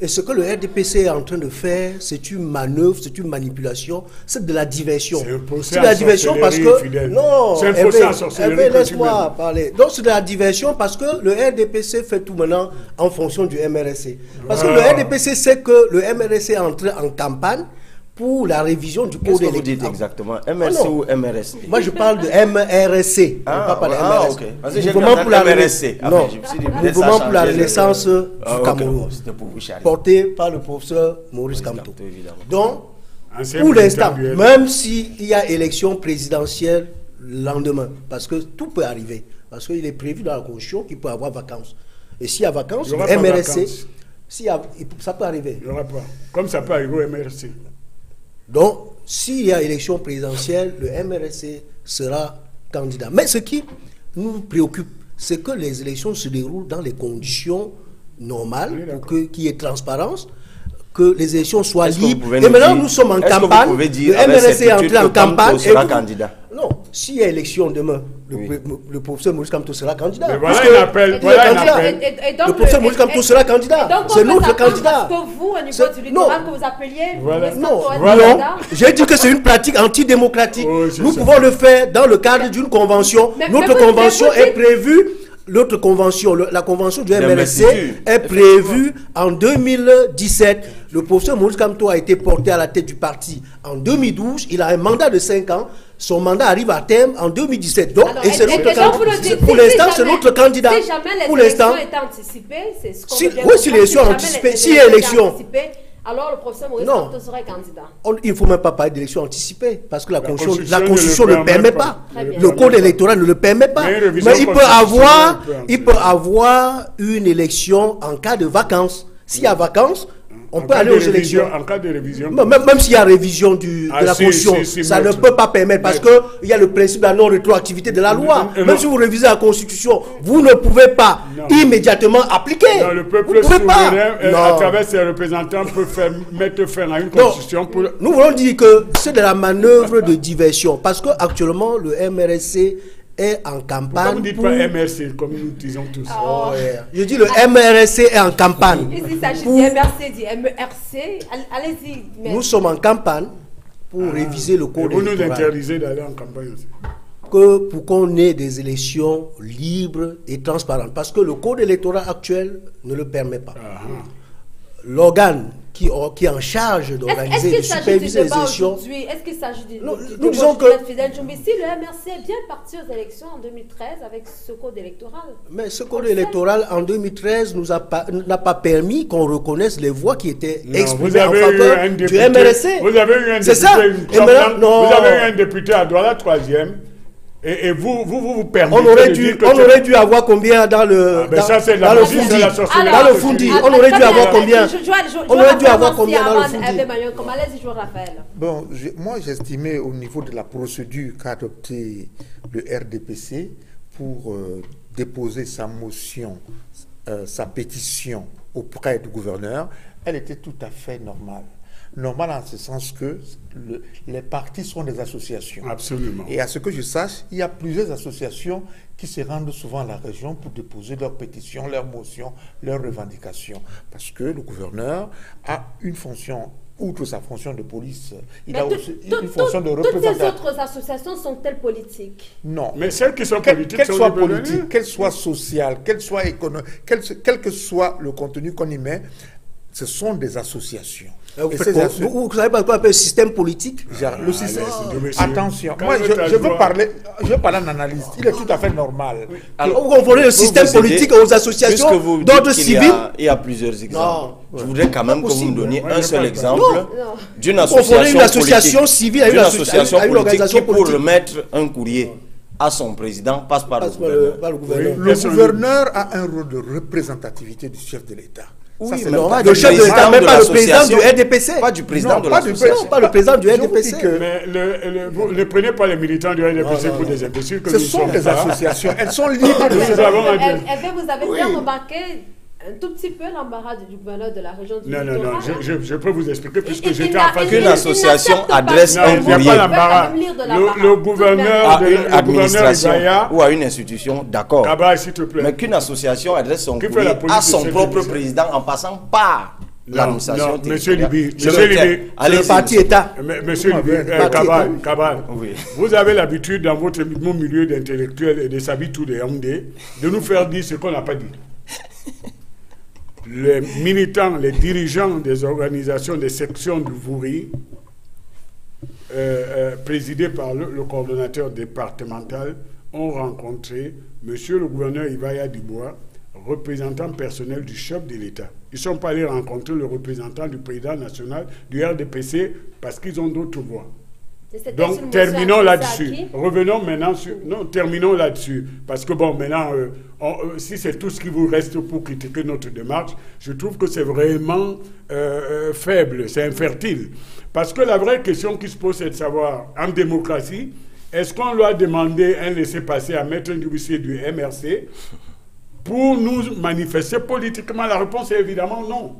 et, ce que le RDPC est en train de faire, c'est une manœuvre, c'est une manipulation, c'est de la diversion. C'est de la diversion parce que... Non, Hervé, laisse-moi parler. Donc c'est de la diversion parce que le RDPC fait tout maintenant en fonction du MRSC. Parce que le RDPC sait que le MRSC est entré en campagne pour la révision du code électoral. vous dites exactement? MRC ah ou MRSC Moi, je parle de MRSC, ah, pas de ah, ok. Parce que mouvement pour la MRSC. Ah, non, mouvement pour la renaissance du Cameroun, porté par le professeur Maurice Kamto. Donc, pour l'instant, même s'il y a élection présidentielle le lendemain, parce que tout peut arriver, parce qu'il est prévu dans la Constitution qu'il peut avoir vacances. Et s'il y a vacances, MRSC, ça peut arriver. Il n'y aura pas. Comme ça peut arriver au MRSC. Donc, s'il y a élection présidentielle, le MRSC sera candidat. Mais ce qui nous préoccupe, c'est que les élections se déroulent dans les conditions normales, pour qu'il y ait transparence, que les élections soient libres. Et maintenant, nous sommes en campagne. le MRSC est entré en campagne. Sera candidat. Non, s'il y a élection demain, le, professeur Maurice Kamto sera candidat. Mais voilà un appel. Voilà un appel. le professeur Maurice Kamto sera candidat. C'est notre candidat. Est-ce que vous, au niveau du littoral, que vous appeliez voilà. Non, non. j'ai dit que c'est une pratique antidémocratique. Oh, Nous pouvons le faire dans le cadre d'une convention. Notre convention est prévue L'autre convention, la convention du MRSC est prévue en 2017. Le professeur Maurice Kamto a été porté à la tête du parti en 2012. Il a un mandat de 5 ans. Son mandat arrive à terme en 2017. Donc, et c'est notre candidat. Pour l'instant, c'est notre candidat. Si jamais pour l'instant, est anticipé, c'est ce qu'on si, Oui, si l'élection est anticipée, si l'élection alors le professeur Maurice Kamto serait candidat. il ne faut même pas parler d'élection anticipée parce que la, constitution, la constitution, ne, le permet pas. Le code électoral ne le permet pas. Mais, il peut avoir, il peut avoir une élection en cas de vacances. S'il y a vacances, on peut aller aux élections. En cas de révision. Même, même s'il y a révision du, de ah, la Constitution, ça ne peut pas permettre parce qu'il y a le principe de la non-rétroactivité de la loi. même si vous révisez la Constitution, vous ne pouvez pas immédiatement appliquer. Le peuple souverain, euh, à travers ses représentants, peut faire, mettre fin à une Constitution. pour... Nous voulons dire que c'est de la manœuvre de diversion parce qu'actuellement, le MRSC est en campagne. Pourquoi vous dites pas MRC comme nous disons tous oh. Je dis le MRC est en campagne. S'agit du MRC, du MRC. Allez-y. Nous sommes en campagne pour ah. réviser le code électoral. Vous nous interdisez d'aller en campagne aussi. Que pour qu'on ait des élections libres et transparentes. Parce que le code électoral actuel ne le permet pas. Ah, ah. L'organe qui, qui est en charge d'organiser et de superviser les élections. Est-ce qu'il s'agit du nous disons que Fidel si le MRC est bien parti aux élections en 2013 avec ce code électoral. Mais ce code électoral en 2013 n'a pas, pas permis qu'on reconnaisse les voix qui étaient exprimées en faveur du MRC. Vous avez eu un député, ça. Vous avez eu un député à Douala, troisième et, vous, vous, vous, vous permettez on aurait, dû, on aurait dû avoir combien dans le, ah, ça, dans, dans le fundi. Dans le fundi, on aurait dû avoir combien On aurait dû avoir combien dans le fundi Bon, moi j'estimais au niveau de la procédure qu'a adopté le RDPC pour euh, déposer sa motion, euh, sa pétition auprès du gouverneur, elle était tout à fait normale normal en ce sens que les partis sont des associations. Absolument. Et à ce que je sache, il y a plusieurs associations qui se rendent souvent à la région pour déposer leurs pétitions, leurs motions, leurs revendications. Parce que le gouverneur a une fonction outre sa fonction de police, il a aussi une fonction de représentation. Toutes les autres associations sont-elles politiques? Non. Mais celles qui sont politiques, qu'elles soient politiques, qu'elles soient sociales, qu'elles soient économiques, quel que soit le contenu qu'on y met, ce sont des associations. Vous, vous, savez pas quoi appelle système politique Le système. attention, moi je, veux parler, je veux parler en analyse. Il est tout à fait normal. Alors, vous confondez le système politique aux associations d'ordre civil. Il y a plusieurs exemples. Je voudrais quand même que vous me donniez un seul exemple d'une association, association civile à une association politique qui, pour remettre un courrier à son président, passe par le gouverneur. Le gouverneur a un rôle de représentativité du chef de l'État. Oui, ça, normal. Le chef de l'État, même pas le président du RDPC. Pas du président de l'association. Pas le président du RDPC. Mais le, vous ne prenez pas les militants du RDPC pour des imbéciles que Ce sont des associations. Elles sont libres de se Vous avez bien remarqué un tout petit peu l'embarras du gouverneur de la région du Non, non, non, je, je, peux vous expliquer puisque j'étais en face Qu'une association adresse un courrier. Le, le gouverneur à une administration ou à une institution, d'accord. s'il te plaît. Mais qu'une association adresse son courrier à son propre président en passant par l'administration Monsieur Libi, Monsieur Libi, le parti État. Monsieur Libi, euh, Cabal, Cabal, vous avez l'habitude dans votre milieu d'intellectuels et de Sabitou de Yaoundé de nous faire dire ce qu'on n'a pas dit les militants, les dirigeants des organisations, des sections du Vouri, euh, euh, présidés par le, coordonnateur départemental, ont rencontré M. le gouverneur Ivaya Dubois, représentant personnel du chef de l'État. Ils ne sont pas allés rencontrer le représentant du président national du RDPC parce qu'ils ont d'autres voix. Donc, terminons là-dessus. Revenons maintenant sur... Non, terminons là-dessus. Parce que, bon, maintenant, euh, euh, si c'est tout ce qui vous reste pour critiquer notre démarche, je trouve que c'est vraiment euh, faible, c'est infertile. Parce que la vraie question qui se pose, c'est de savoir, en démocratie, est-ce qu'on doit demander un laissez-passer à Maître Ndoubissier du MRC pour nous manifester politiquement? La réponse est évidemment non.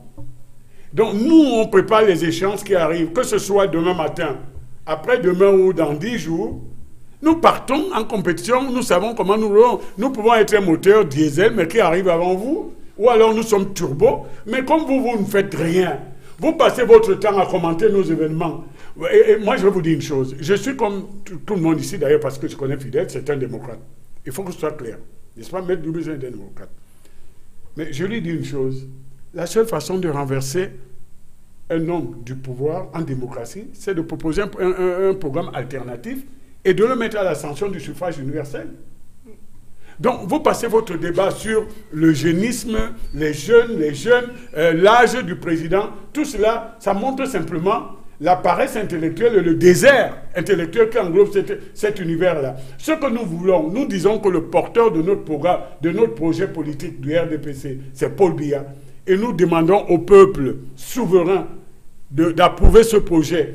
Donc, nous, on prépare les échéances qui arrivent, que ce soit demain matin après-demain ou dans dix jours, nous partons en compétition, nous savons comment nous roulons. Nous pouvons être un moteur diesel, mais qui arrive avant vous. Ou alors nous sommes turbo, mais comme vous, vous ne faites rien. Vous passez votre temps à commenter nos événements. Et, moi, je vais vous dire une chose. Je suis comme tout, le monde ici, d'ailleurs, parce que je connais Fidel, c'est un démocrate. Il faut que ce soit clair. N'est-ce pas, mettre Doubé, un démocrate. Mais je lui dis une chose. La seule façon de renverser un homme du pouvoir en démocratie, c'est de proposer un, programme alternatif et de le mettre à l'ascension du suffrage universel. Donc, vous passez votre débat sur le jeunisme, les jeunes, les jeunes, euh, l'âge du président. Tout cela, ça montre simplement la paresse intellectuelle et le désert intellectuel qui englobe cet, univers-là. Ce que nous voulons, nous disons que le porteur de notre programme, de notre projet politique du RDPC, c'est Paul Biya. Et nous demandons au peuple souverain d'approuver ce projet.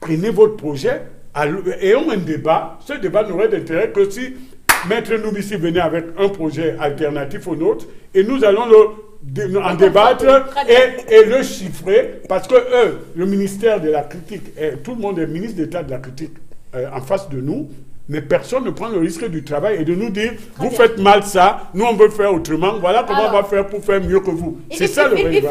Prenez votre projet, ayons un débat. Ce débat n'aurait d'intérêt que si Maître Noubissi venait avec un projet alternatif au nôtre et nous allons le, en débattre et, le chiffrer parce que eux, le ministère de la critique, tout le monde est ministre d'État de la critique euh, en face de nous, mais personne ne prend le risque du travail et de nous dire vous faites mal ça, nous on veut faire autrement, voilà comment on va faire pour faire mieux que vous. C'est ça le vrai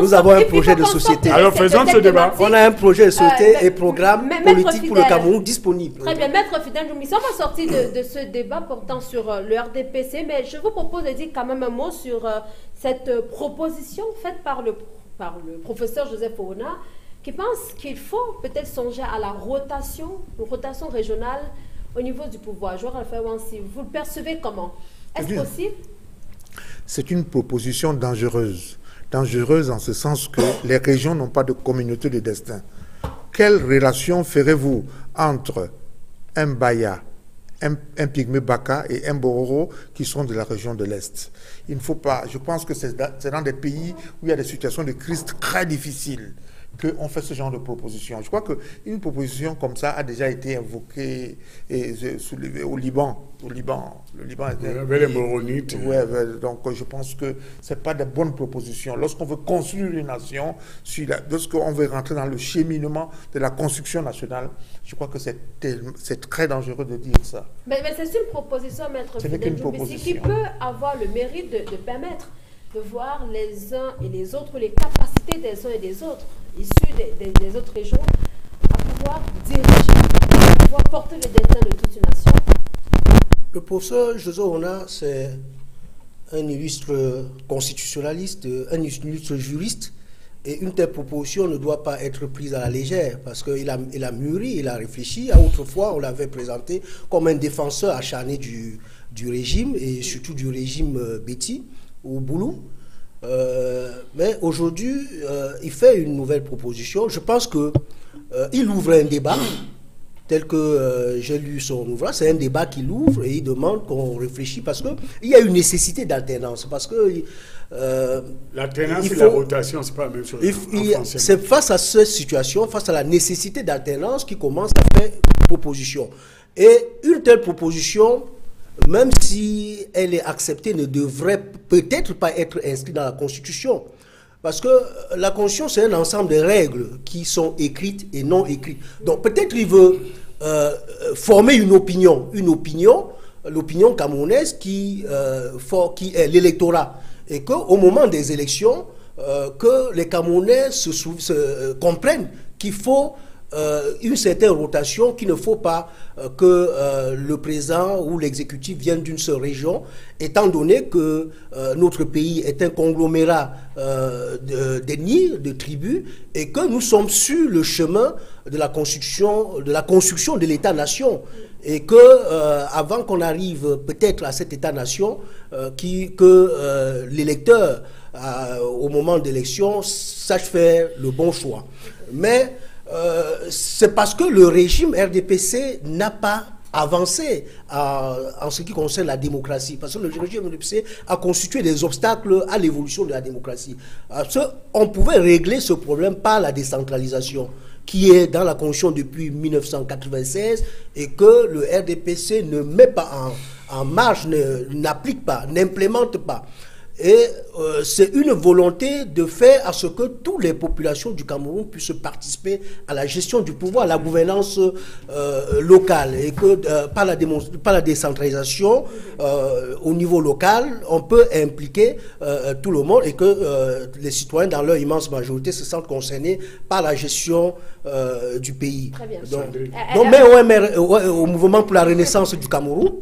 Nous avons un projet de société. Alors faisons ce débat. On a un projet de société euh, et programme politique pour le Cameroun disponible. Très bien, Maître Fidel Joumisson, on va sortir de, ce débat portant sur euh, le RDPC, mais je vous propose de dire quand même un mot sur euh, cette proposition faite par le, par le professeur Joseph Ouna qui pense qu'il faut peut-être songer à la rotation, une rotation régionale au niveau du pouvoir. Vous le percevez comment? Est-ce possible? C'est une proposition dangereuse. Dangereuse en ce sens que les régions n'ont pas de communauté de destin. Quelle relation ferez-vous entre un Baya, un, un Pygmée Baka et un Bororo qui sont de la région de l'Est? Il ne faut pas. Je pense que c'est dans des pays où il y a des situations de crise très difficiles qu'on fait ce genre de proposition. Je crois qu'une proposition comme ça a déjà été invoquée et soulevée au Liban. Au Liban. Le Liban était, avait les moronites. Ouais, donc je pense que ce n'est pas de bonnes propositions. Lorsqu'on veut construire une nation, lorsqu'on veut rentrer dans le cheminement de la construction nationale, je crois que c'est très dangereux de dire ça. Mais, c'est une proposition, maître Fidel qui peut avoir le mérite de permettre de voir les uns et les autres, les capacités des uns et des autres, issus des, autres régions, à pouvoir diriger, à pouvoir porter le destin de toute une nation. Le professeur José Ona, c'est un illustre constitutionnaliste, un illustre juriste, et une telle proposition ne doit pas être prise à la légère parce qu'il a, il a mûri, il a réfléchi. Autrefois, on l'avait présenté comme un défenseur acharné du, du régime et surtout du régime euh, Betty au boulot. Euh, mais aujourd'hui, euh, il fait une nouvelle proposition. Je pense qu'il euh, il ouvre un débat tel que j'ai lu son ouvrage. C'est un débat qu'il ouvre et il demande qu'on réfléchisse parce qu'il y a une nécessité d'alternance. Parce que. L'alternance et la rotation, c'est pas la même chose. C'est face à cette situation, face à la nécessité d'alternance, qu'il commence à faire une proposition. Et une telle proposition même si elle est acceptée, ne devrait peut-être pas être inscrite dans la Constitution. Parce que la Constitution, c'est un ensemble de règles qui sont écrites et non écrites. Donc peut-être il veut euh, former une opinion, une opinion, l'opinion camerounaise qui, euh, est l'électorat. Et qu'au moment des élections, euh, que les Camerounais se comprennent qu'il faut euh, une certaine rotation qu'il ne faut pas euh, que euh, le président ou l'exécutif vienne d'une seule région, étant donné que notre pays est un conglomérat d'ethnies, de, tribus, et que nous sommes sur le chemin de la constitution, de la construction de l'État-nation, et que avant qu'on arrive peut-être à cet État-nation, que l'électeur au moment d'élection sache faire le bon choix. Mais euh, c'est parce que le régime RDPC n'a pas avancé en ce qui concerne la démocratie. Parce que le régime RDPC a constitué des obstacles à l'évolution de la démocratie. on pouvait régler ce problème par la décentralisation qui est dans la Constitution depuis 1996 et que le RDPC ne met pas en, en marche, n'applique pas, n'implémente pas. Et euh, c'est une volonté de faire à ce que toutes les populations du Cameroun puissent participer à la gestion du pouvoir, à la gouvernance euh, locale. Et que euh, par, la par, la décentralisation au niveau local, on peut impliquer tout le monde et que les citoyens, dans leur immense majorité, se sentent concernés par la gestion du pays. Très bien. Donc, donc mais au mouvement pour la renaissance du Cameroun,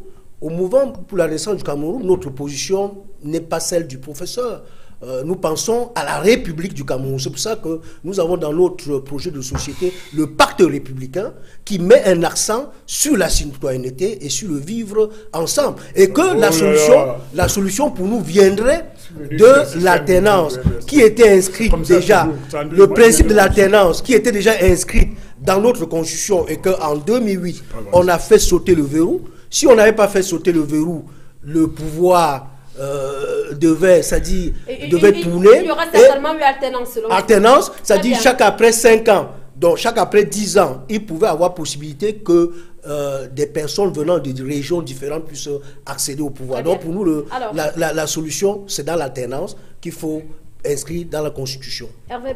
au mouvement pour la naissance du Cameroun, notre position n'est pas celle du professeur. Euh, nous pensons à la République du Cameroun. C'est pour ça que nous avons dans notre projet de société le pacte républicain qui met un accent sur la citoyenneté et sur le vivre ensemble. Et que la, oh solution, la solution pour nous viendrait de l'alternance qui était inscrite déjà, le principe de l'alternance qui était déjà inscrit dans notre constitution et qu'en 2008, on a fait sauter le verrou. Si on n'avait pas fait sauter le verrou, le pouvoir euh, devait, ça dit, devait tourner. Il y aura certainement une alternance. Alternance, ça dit chaque après 5 ans. Donc chaque après 10 ans, il pouvait avoir possibilité que euh, des personnes venant de régions différentes puissent accéder au pouvoir. Donc pour nous, le, la, la, solution, c'est dans l'alternance qu'il faut inscrire dans la Constitution. Hervé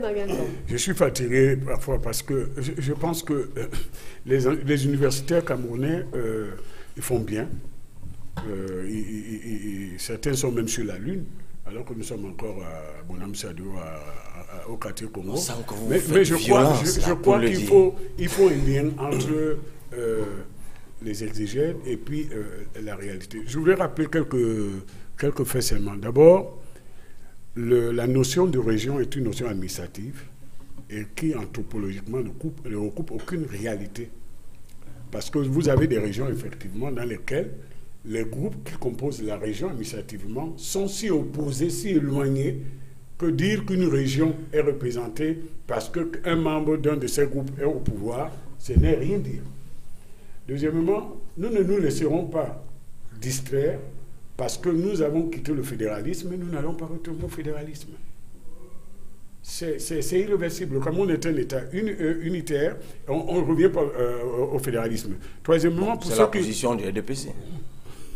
Je suis fatigué parfois parce que je, pense que euh, les, les, universitaires camerounais, euh, ils font bien. certains sont même sur la Lune alors que nous sommes encore à Bonam Sadou, au quartier Congo. Mais, mais, je crois, je, crois qu'il faut, il faut un lien entre euh, les exigènes et puis euh, la réalité. Je voulais rappeler quelques, quelques faits seulement. D'abord, la notion de région est une notion administrative et qui anthropologiquement ne, coupe, ne recoupe aucune réalité. Parce que vous avez des régions, effectivement, dans lesquelles les groupes qui composent la région administrativement sont si opposés, si éloignés, que dire qu'une région est représentée parce qu'un membre d'un de ces groupes est au pouvoir, ce n'est rien dire. Deuxièmement, nous ne nous laisserons pas distraire parce que nous avons quitté le fédéralisme et nous n'allons pas retourner au fédéralisme. C'est irréversible. Le Cameroun est un État euh, unitaire, on, revient pas, euh, au fédéralisme. Troisièmement, pour C'est la position du RDPC.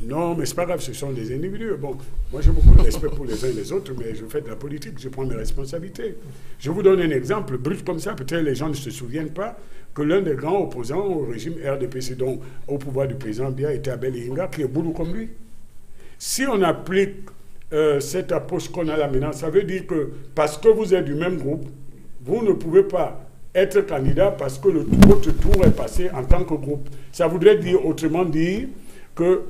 Non, mais c'est pas grave, ce sont des individus. Bon, moi j'ai beaucoup de respect pour les uns et les autres, mais je fais de la politique, je prends mes responsabilités. Je vous donne un exemple brut comme ça, peut-être les gens ne se souviennent pas que l'un des grands opposants au régime RDPC, donc au pouvoir du président Bia, était Abel Inga, qui est boulot comme lui. Si on applique euh, cette approche qu'on a là maintenant, ça veut dire que parce que vous êtes du même groupe, vous ne pouvez pas être candidat parce que le, votre tour est passé en tant que groupe. Ça voudrait dire, autrement dire, que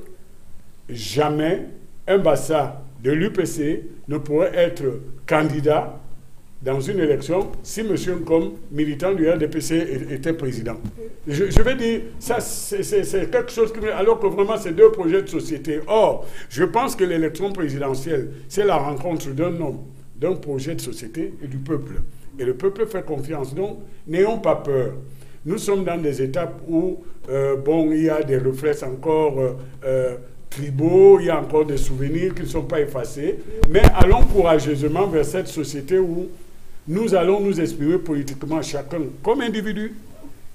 jamais un Bassa de l'UPC ne pourrait être candidat dans une élection si monsieur comme militant du RDPC était président. Je, vais dire, ça c'est quelque chose qui... Alors que vraiment c'est deux projets de société. Or, je pense que l'élection présidentielle, c'est la rencontre d'un homme, d'un projet de société et du peuple. Et le peuple fait confiance. Donc, n'ayons pas peur. Nous sommes dans des étapes où, euh, bon, il y a des réflexes encore... Euh, euh, tribaux, il y a encore des souvenirs qui ne sont pas effacés, mais allons courageusement vers cette société où nous allons nous exprimer politiquement chacun comme individu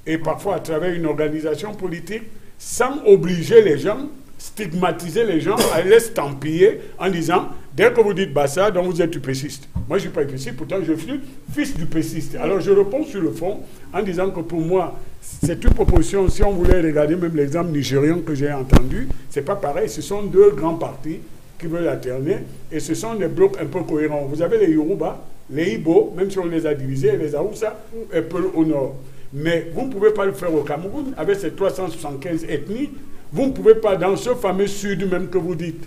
et parfois à travers une organisation politique sans obliger les gens, stigmatiser les gens, à les estampiller en disant dès que vous dites Bassa, donc vous êtes upéciste. Moi, je ne suis pas upéciste, pourtant je suis fils du d'upéciste. Alors je réponds sur le fond en disant que pour moi, c'est une proposition, si on voulait regarder même l'exemple nigérian que j'ai entendu, c'est pas pareil. Ce sont deux grands partis qui veulent alterner et ce sont des blocs un peu cohérents. Vous avez les Yoruba, les Ibo, même si on les a divisés, les Aoussa, un peu au nord. Mais vous ne pouvez pas le faire au Cameroun avec ces 375 ethnies. Vous ne pouvez pas, dans ce fameux sud même que vous dites,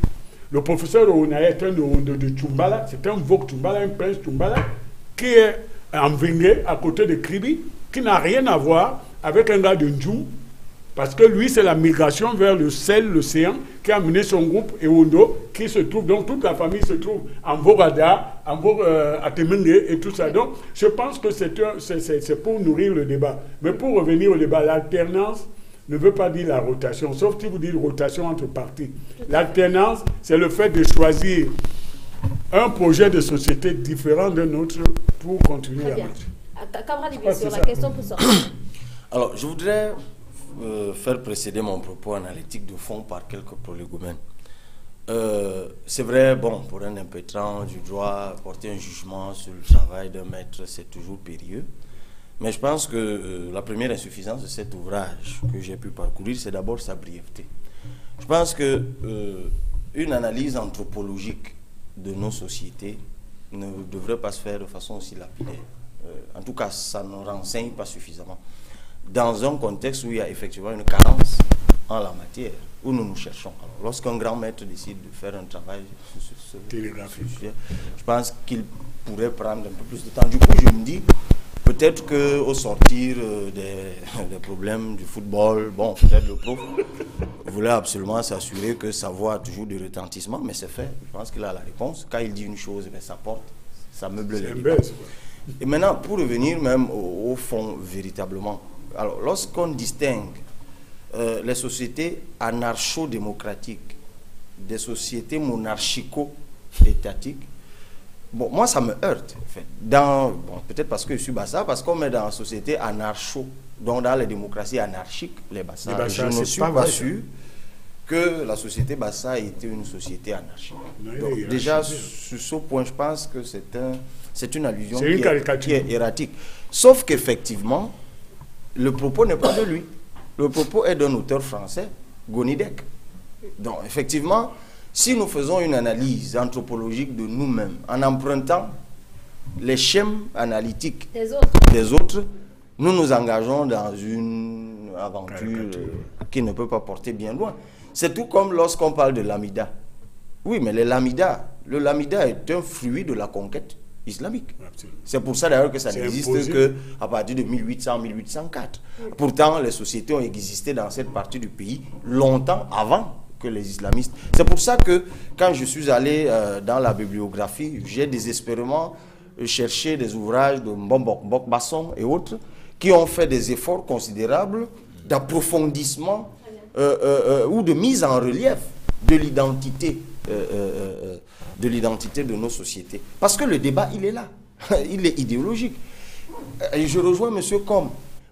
le professeur Ouna est un de, de, c'est un Vok Tumbala, un prince Tumbala, qui est en Vengue, à côté de Kribi, qui n'a rien à voir avec un gars de Ndjou, parce que lui, c'est la migration vers le sel, l'océan, qui a amené son groupe Ewondo, qui se trouve, donc toute la famille se trouve en Vogada, en Vog, euh, et tout ça. Donc, je pense que c'est pour nourrir le débat. Mais pour revenir au débat, l'alternance ne veut pas dire la rotation, sauf si vous dites rotation entre partis. L'alternance, c'est le fait de choisir un projet de société différent d'un autre pour continuer à marcher. sur la question pour ça. Alors, je voudrais euh, faire précéder mon propos analytique de fond par quelques prolégomènes. Euh, c'est vrai, bon, pour un impétrant du droit, porter un jugement sur le travail d'un maître, c'est toujours périlleux. Mais je pense que euh, la première insuffisance de cet ouvrage que j'ai pu parcourir, c'est d'abord sa brièveté. Je pense que une analyse anthropologique de nos sociétés ne devrait pas se faire de façon aussi lapidaire. en tout cas, ça ne renseigne pas suffisamment dans un contexte où il y a effectivement une carence en la matière, où nous nous cherchons. lorsqu'un grand maître décide de faire un travail sur ce sujet, je pense qu'il pourrait prendre un peu plus de temps. Du coup, je me dis, peut-être qu'au sortir euh, des, problèmes du football, bon, peut-être le prof voulait absolument s'assurer que sa voix a toujours du retentissement, mais c'est fait. Je pense qu'il a la réponse. Quand il dit une chose, ben, ça porte, ça meuble les Et maintenant, pour revenir même au fond, véritablement, alors, lorsqu'on distingue euh, les sociétés anarcho-démocratiques des sociétés monarchico étatique. Bon, moi, ça me heurte. En fait. Dans, bon, peut-être parce que je suis Bassa, parce qu'on est dans la société anarcho, donc dans les démocraties anarchiques, les Bassa. je ne suis pas, sûr que la société Bassa été une société anarchique. déjà, sur ce point, je pense que c'est un, c'est une allusion qui, est, erratique. Sauf qu'effectivement, le propos n'est pas de lui. Le propos est d'un auteur français, Gonidec. Donc, effectivement, si nous faisons une analyse anthropologique de nous-mêmes en empruntant les schèmes analytiques des autres, nous nous engageons dans une aventure qui ne peut pas porter bien loin. C'est tout comme lorsqu'on parle de l'amida. Oui, mais le lamida, le lamida est un fruit de la conquête islamique. C'est pour ça d'ailleurs que ça n'existe que à partir de 1800-1804. Pourtant, les sociétés ont existé dans cette partie du pays longtemps avant que les islamistes. C'est pour ça que quand je suis allé euh, dans la bibliographie, j'ai désespérément cherché des ouvrages de Mbombok, Mbok Basson et autres qui ont fait des efforts considérables d'approfondissement euh, euh, ou de mise en relief de l'identité de l'identité de nos sociétés. Parce que le débat, il est là. il est idéologique. Et je rejoins M. Com.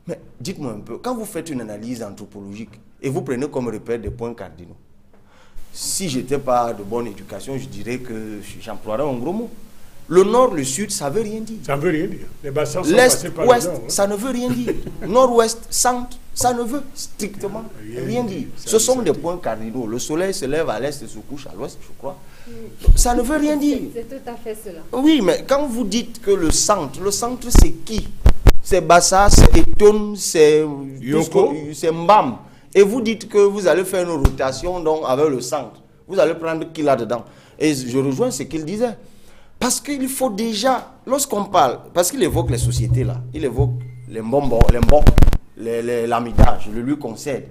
Mais dites-moi un peu, quand vous faites une analyse anthropologique et vous prenez comme repère des points cardinaux, si je n'étais pas de bonne éducation, je dirais que j'emploierais un gros mot. Le nord, le sud, ça ne veut rien dire. Ça ne veut rien dire. L'est, ouest, hein. ça ne veut rien dire. Nord-ouest, centre, ça ne veut strictement rien, dire. Ce sont des points cardinaux. Le soleil se lève à l'est et se couche à l'ouest, je crois. Ça ne veut rien dire. C'est tout à fait cela. Oui, mais quand vous dites que le centre, le centre c'est qui? C'est Bassa, c'est Eton, c'est Mbam et vous dites que vous allez faire une rotation donc, avec le centre, vous allez prendre qui là-dedans? Et je rejoins ce qu'il disait. Parce qu'il faut déjà, lorsqu'on parle, parce qu'il évoque les sociétés là, il évoque les bonbons, les, l'amidage, je le lui concède.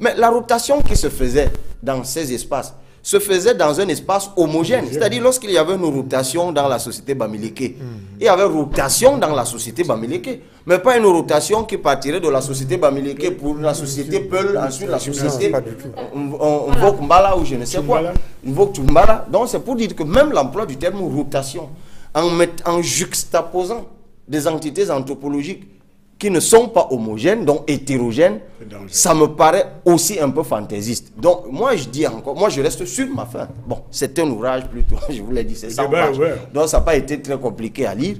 Mais la rotation qui se faisait dans ces espaces, se faisait dans un espace homogène. C'est-à-dire lorsqu'il y avait une rotation dans la société Bamileke, il y avait rotation dans la société Bamileke. Mais pas une rotation qui partirait de la société Bamileke pour la société Peul, ensuite la société Mbala ou je ne sais quoi. Mbala. Donc c'est pour dire que même l'emploi du terme rotation, en, en juxtaposant des entités anthropologiques qui ne sont pas homogènes, donc hétérogènes, ça me paraît aussi un peu fantaisiste. Donc, moi, je dis encore, moi, je reste sur ma fin. Bon, c'est un ouvrage plutôt, je vous l'ai dit, c'est ça. Donc, ça n'a pas été très compliqué à lire.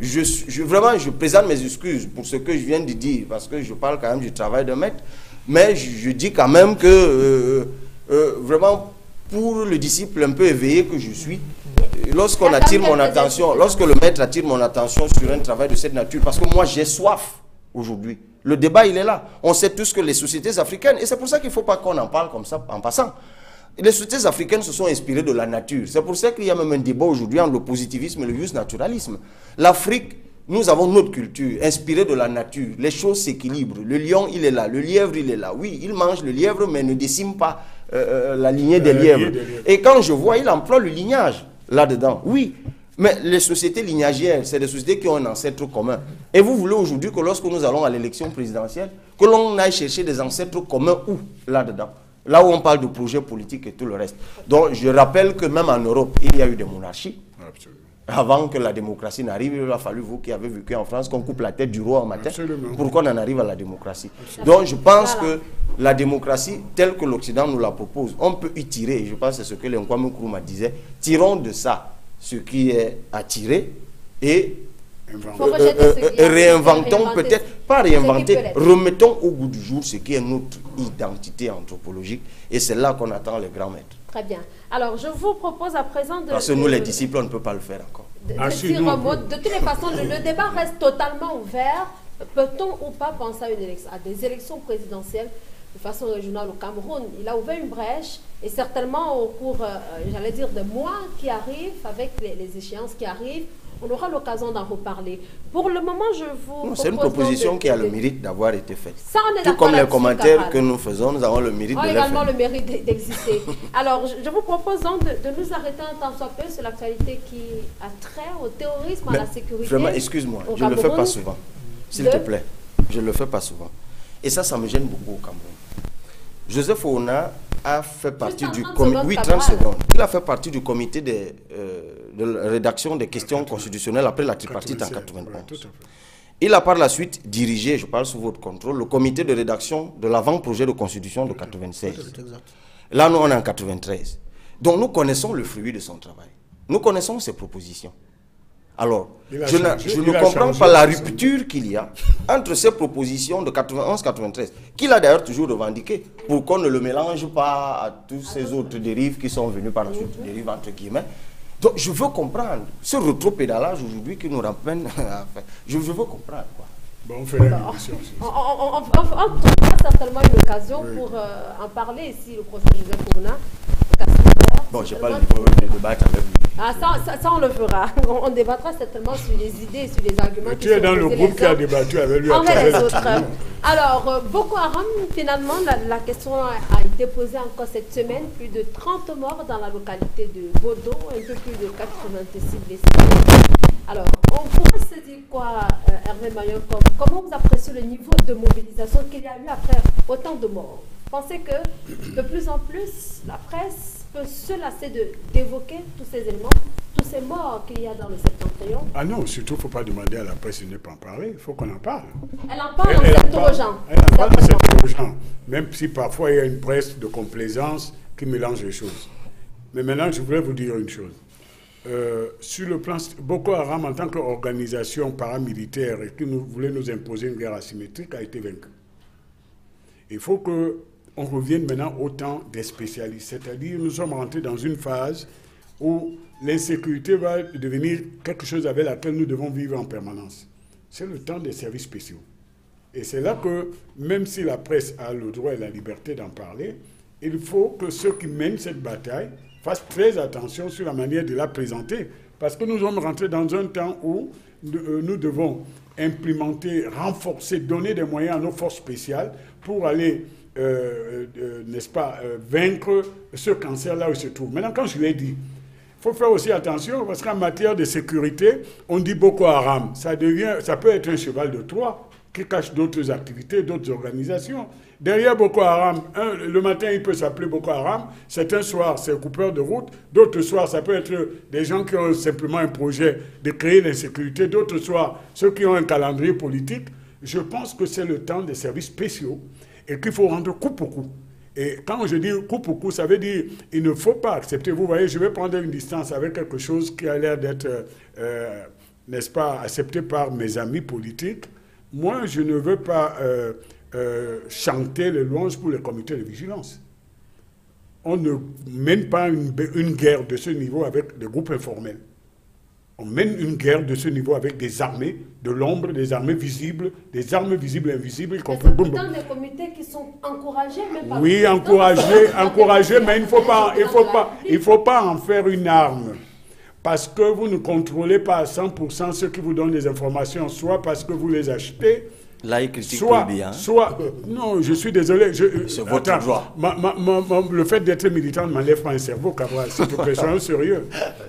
Je, je, vraiment, je présente mes excuses pour ce que je viens de dire, parce que je parle quand même du travail de maître. Mais je, dis quand même que, euh, euh, vraiment, pour le disciple un peu éveillé que je suis, lorsqu'on attire mon attention, lorsque le maître attire mon attention sur un travail de cette nature, parce que moi j'ai soif aujourd'hui. Le débat, il est là. On sait tous que les sociétés africaines, et c'est pour ça qu'il ne faut pas qu'on en parle comme ça en passant. Les sociétés africaines se sont inspirées de la nature. C'est pour ça qu'il y a même un débat aujourd'hui entre le positivisme et le juste naturalisme. L'Afrique, nous avons notre culture, inspirée de la nature. Les choses s'équilibrent. Le lion, il est là. Le lièvre, il est là. Oui, il mange le lièvre, mais ne décime pas euh, euh, la lignée des lièvres. Et quand je vois, il emploie le lignage là-dedans. Oui, mais les sociétés lignagières, c'est des sociétés qui ont un ancêtre commun. Et vous voulez aujourd'hui que lorsque nous allons à l'élection présidentielle, que l'on aille chercher des ancêtres communs où? Là-dedans. Là où on parle de projets politiques et tout le reste. Donc je rappelle que même en Europe, il y a eu des monarchies. Avant que la démocratie n'arrive, il a fallu, vous qui avez vécu en France, qu'on coupe la tête du roi en matin pour qu'on en arrive à la démocratie. Donc je pense que la démocratie, telle que l'Occident nous la propose, on peut y tirer, je pense que c'est ce que Nkwame Nkrumah disait, tirons de ça ce qui est attiré et euh, euh, réinventons peut-être, pas réinventer, remettons au goût du jour ce qui est notre identité anthropologique et c'est là qu'on attend les grands maîtres. Très bien. Alors, je vous propose à présent de... Parce que nous, les disciples, on ne peut pas le faire encore. De, ah, de, toutes les façons, le, débat reste totalement ouvert. Peut-on ou pas penser à, une élection, à des élections présidentielles de façon régionale au Cameroun? Il a ouvert une brèche et certainement au cours, euh, j'allais dire, de mois qui arrivent, avec les, échéances qui arrivent, on aura l'occasion d'en reparler. Pour le moment, je vous. C'est une proposition qui a le mérite d'avoir été faite. Ça, on est Tout comme les commentaires que nous faisons, nous avons le mérite on de a également le mérite d'exister. Alors, je, vous propose donc de, nous arrêter un temps soit peu sur l'actualité qui a trait au terrorisme, à la sécurité. Vraiment, excuse-moi, je ne le fais pas souvent. S'il te plaît, je ne le fais pas souvent. Et ça, ça me gêne beaucoup au Cameroun. Joseph Ouna a fait partie du comité. Oui, 30 secondes. Il a fait partie du comité de, euh, de rédaction des questions constitutionnelles après la tripartite en 91. Il a par la suite dirigé, je parle sous votre contrôle, le comité de rédaction de l'avant-projet de constitution de 96. Là, nous, on est en 93. Donc, nous connaissons le fruit de son travail. Nous connaissons ses propositions. Alors, je, ne comprends pas la rupture qu'il y a entre ces propositions de 91-93, qu'il a d'ailleurs toujours revendiqué, pour qu'on ne le mélange pas à tous ces autres dérives qui sont venues par la suite, dérives entre guillemets. Donc, je veux comprendre ce rétro-pédalage aujourd'hui qui nous ramène à faire. Je, veux comprendre. Quoi. Bon, on on, on, certainement une occasion pour euh, en parler ici, le procès Joseph. Bon, je n'ai pas le de débattre avec vous. Ah, ça, ça, on le fera. On, débattra certainement sur les idées, sur les arguments. tu es dans le groupe qui a débattu avec lui. Envers les autres. Alors, euh, Boko Haram, finalement, la, question a, été posée encore cette semaine. Plus de 30 morts dans la localité de Bodo, un peu plus de 86 blessés. Alors, on pourrait se dire quoi, euh, Hervé Mayon, comment vous appréciez le niveau de mobilisation qu'il y a eu après autant de morts? Pensez que de plus en plus, la presse peut se lasser d'évoquer tous ces éléments, tous ces morts qu'il y a dans le septentrion Ah non, surtout, il ne faut pas demander à la presse de ne pas en parler, il faut qu'on en parle. Elle en parle elle, en s'interrogeant. Elle en parle en s'interrogeant, même si parfois il y a une presse de complaisance qui mélange les choses. Mais maintenant, je voulais vous dire une chose. Euh, sur le plan Boko Haram, en tant qu'organisation paramilitaire et qui nous, voulait nous imposer une guerre asymétrique, a été vaincu. Il faut que on revient maintenant au temps des spécialistes. C'est-à-dire, nous sommes rentrés dans une phase où l'insécurité va devenir quelque chose avec laquelle nous devons vivre en permanence. C'est le temps des services spéciaux. Et c'est là que, même si la presse a le droit et la liberté d'en parler, il faut que ceux qui mènent cette bataille fassent très attention sur la manière de la présenter. Parce que nous sommes rentrés dans un temps où euh, nous devons implémenter, renforcer, donner des moyens à nos forces spéciales pour aller euh, euh, n'est-ce pas, euh, vaincre ce cancer là où il se trouve. Maintenant, quand je l'ai dit, il faut faire aussi attention parce qu'en matière de sécurité, on dit Boko Haram. Ça, devient, ça peut être un cheval de Troie qui cache d'autres activités, d'autres organisations. Derrière Boko Haram, le matin, il peut s'appeler Boko Haram. Certains soirs, c'est coupeur de route. D'autres soirs, ça peut être des gens qui ont simplement un projet de créer l'insécurité. D'autres soirs, ceux qui ont un calendrier politique. Je pense que c'est le temps des services spéciaux et qu'il faut rendre coup pour coup. Et quand je dis coup pour coup, ça veut dire il ne faut pas accepter. Vous voyez, je vais prendre une distance avec quelque chose qui a l'air d'être, euh, n'est-ce pas, accepté par mes amis politiques. Moi, je ne veux pas euh, euh, chanter les louanges pour les comités de vigilance. On ne mène pas une, une guerre de ce niveau avec des groupes informels. On mène une guerre de ce niveau avec des armées de l'ombre, des armées visibles, des armes visibles et invisibles. Y compris des comités qui sont encouragés, même pas Oui, encouragés, encouragés, mais il ne faut pas, il faut pas, il faut pas en faire une arme. Parce que vous ne contrôlez pas à 100% ceux qui vous donnent des informations, soit parce que vous les achetez, Là, il critique soit, bien. Soit, non, je suis désolé. C'est votre droit. le fait d'être militant ne m'enlève pas un cerveau, Cabral. C'est tout sérieux.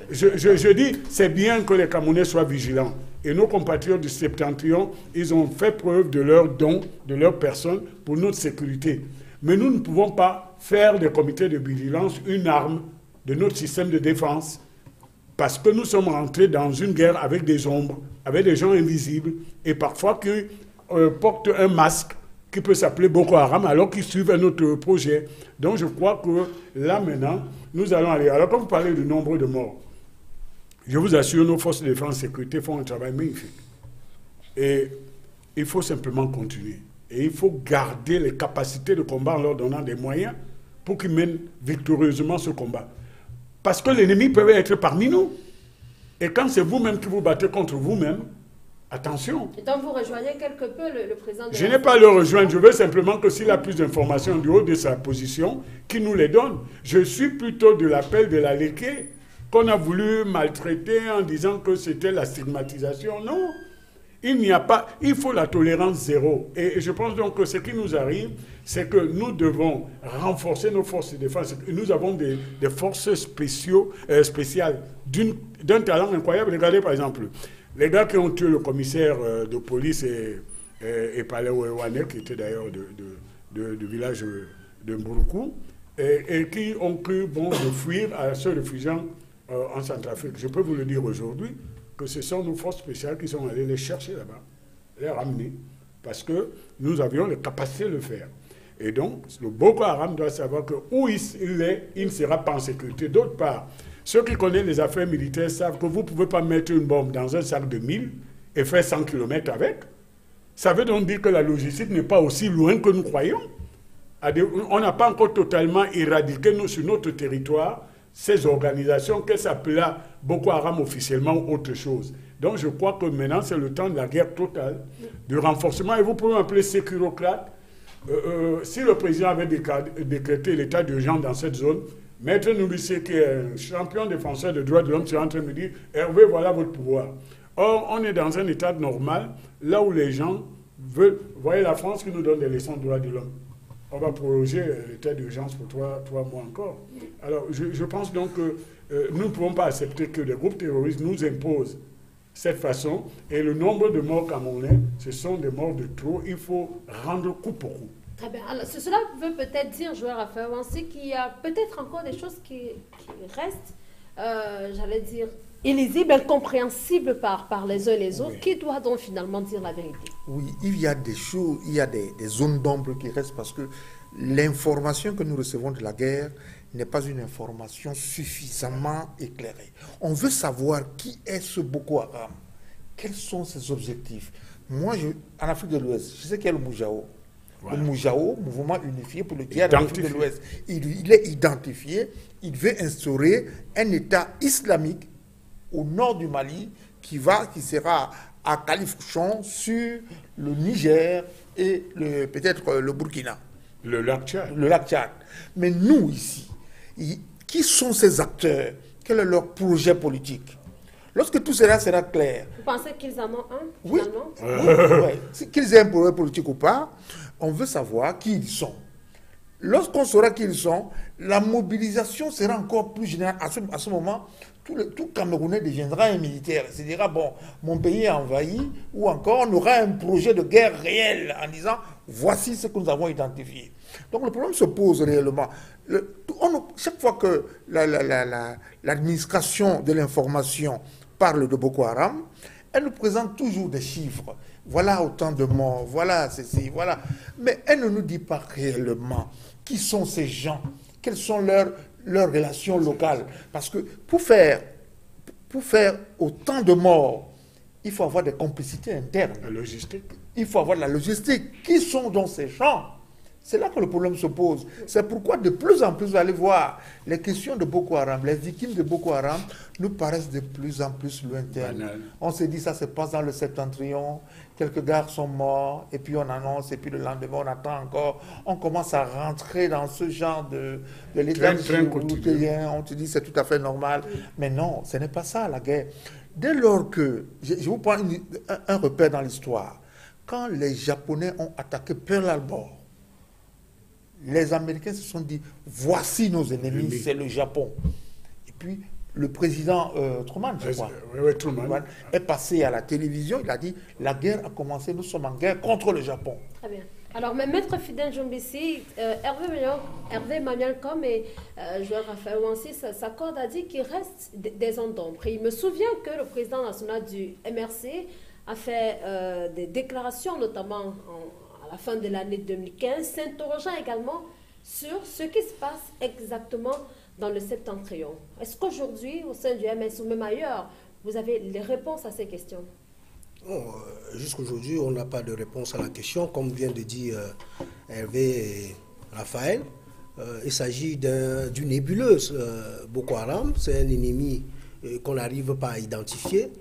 Je, je, je dis, c'est bien que les Camerounais soient vigilants. Et nos compatriotes du Septentrion, ils ont fait preuve de leur don, de leur personne pour notre sécurité. Mais nous ne pouvons pas faire des comités de vigilance une arme de notre système de défense parce que nous sommes rentrés dans une guerre avec des ombres, avec des gens invisibles et parfois qui euh, portent un masque qui peut s'appeler Boko Haram alors qu'ils suivent un autre projet. Donc je crois que là maintenant, nous allons aller. Alors quand vous parlez du nombre de morts, je vous assure, nos forces de défense et sécurité font un travail magnifique. Et il faut simplement continuer. Et il faut garder les capacités de combat en leur donnant des moyens pour qu'ils mènent victorieusement ce combat. Parce que l'ennemi peut être parmi nous. Et quand c'est vous-même qui vous battez contre vous-même, Attention. Et donc vous rejoignez quelque peu le, président de Je n'ai pas le rejoindre. Je veux simplement que s'il a plus d'informations du haut de sa position, qu'il nous les donne. Je suis plutôt de l'appel de la léquée qu'on a voulu maltraiter en disant que c'était la stigmatisation. Non. Il n'y a pas, il faut la tolérance zéro. Et je pense donc que ce qui nous arrive, c'est que nous devons renforcer nos forces de défense. Nous avons des, forces spéciaux, euh, spéciales d'un talent incroyable. Regardez par exemple, les gars qui ont tué le commissaire euh, de police et, et, et qui était d'ailleurs du de, de, village de Mbouroukou, et, qui ont cru bon de fuir à ce réfugiés en Centrafrique. Je peux vous le dire aujourd'hui que ce sont nos forces spéciales qui sont allées les chercher là-bas, les ramener, parce que nous avions les capacités de le faire. Et donc, le Boko Haram doit savoir que où il est, il ne sera pas en sécurité. D'autre part, ceux qui connaissent les affaires militaires savent que vous ne pouvez pas mettre une bombe dans un sac de 1000 et faire 100 km avec. Ça veut donc dire que la logistique n'est pas aussi loin que nous croyons. On n'a pas encore totalement éradiqué nous, sur notre territoire ces organisations qu'elles s'appellent Boko Haram officiellement ou autre chose. Donc je crois que maintenant c'est le temps de la guerre totale, du renforcement. Et vous pouvez m'appeler sécurocrate. Euh, euh, si le président avait décrété l'état d'urgence dans cette zone, Maître Nourrissé, qui est un champion défenseur des droits de l'homme, serait en train de me dire Hervé, voilà votre pouvoir. Or, on est dans un état normal, là où les gens veulent. Voyez la France qui nous donne des leçons de droits de l'homme on va prolonger euh, l'état d'urgence pour trois, mois encore. Alors, je, pense donc que euh, nous ne pouvons pas accepter que des groupes terroristes nous imposent cette façon. Et le nombre de morts camerounais, ce sont des morts de trop. Il faut rendre coup pour coup. Très bien. Alors, cela veut peut-être dire, joueur à faire avancer, qu'il y a peut-être encore des choses qui, restent, euh, j'allais dire, illisibles, incompréhensibles par, par les uns et les autres. Qui doit donc finalement dire la vérité? Oui, il y a des choses, il y a des, zones d'ombre qui restent parce que l'information que nous recevons de la guerre n'est pas une information suffisamment éclairée. On veut savoir qui est ce Boko Haram, quels sont ses objectifs? Moi, je, en Afrique de l'Ouest, je sais qu'il y a le Moujao. Le Moujao, mouvement unifié pour le diable de l'Ouest. il, est identifié, il veut instaurer un État islamique au nord du Mali qui, va, qui sera à Califouchon sur le Niger et peut-être le Burkina. Le lac Tchad. Le lac Tchad. Mais nous, ici, qui sont ces acteurs? Quel est leur projet politique? Lorsque tout cela sera clair. Vous pensez qu'ils en ont un Oui. oui, Qu'ils aient un projet politique ou pas, on veut savoir qui ils sont. Lorsqu'on saura qui ils sont, la mobilisation sera encore plus générale. À ce, moment, tout, le, Camerounais deviendra un militaire. Il se dira, bon, mon pays est envahi, ou encore on aura un projet de guerre réel en disant, voici ce que nous avons identifié. Donc le problème se pose réellement. chaque fois que l'administration la, de l'information parle de Boko Haram, elle nous présente toujours des chiffres. Voilà autant de morts, voilà ceci, voilà. Mais elle ne nous dit pas réellement qui sont ces gens, quelles sont leurs leurs relations locales. Parce que pour faire, pour faire autant de morts, il faut avoir des complicités internes. La logistique. Il faut avoir de la logistique. Qui sont dans ces champs c'est là que le problème se pose. C'est pourquoi de plus en plus, vous allez voir, les questions de Boko Haram, les victimes de Boko Haram nous paraissent de plus en plus lointaines. On s'est dit, ça se passe dans le septentrion, quelques gars sont morts, et puis on annonce, et puis le lendemain, on attend encore. On commence à rentrer dans ce genre de, de l'état On te dit, c'est tout à fait normal. Mais non, ce n'est pas ça, la guerre. Dès lors que, je, vous prends un, un repère dans l'histoire, quand les Japonais ont attaqué Pearl Harbor, les Américains se sont dit, voici nos ennemis, c'est le Japon. Et puis, le président euh, Truman, je crois, est passé à la télévision, il a dit, la guerre a commencé, nous sommes en guerre contre le Japon. Très bien. Alors, mais Maître Fidel Jombessi, euh, Hervé, Manuel comme et euh, Joël Raphaël Wansi s'accordent à dire qu'il reste des d'ombre. Il me souvient que le président national du MRC a fait euh, des déclarations, notamment en, la fin de l'année 2015, s'interrogeant également sur ce qui se passe exactement dans le septentrion. Est-ce qu'aujourd'hui, au sein du MS ou même ailleurs, vous avez les réponses à ces questions? Euh, Jusqu'aujourd'hui, on n'a pas de réponse à la question. Comme vient de dire euh, Hervé et Raphaël, euh, il s'agit d'une nébuleuse. Boko Haram, c'est un ennemi qu'on n'arrive pas à identifier.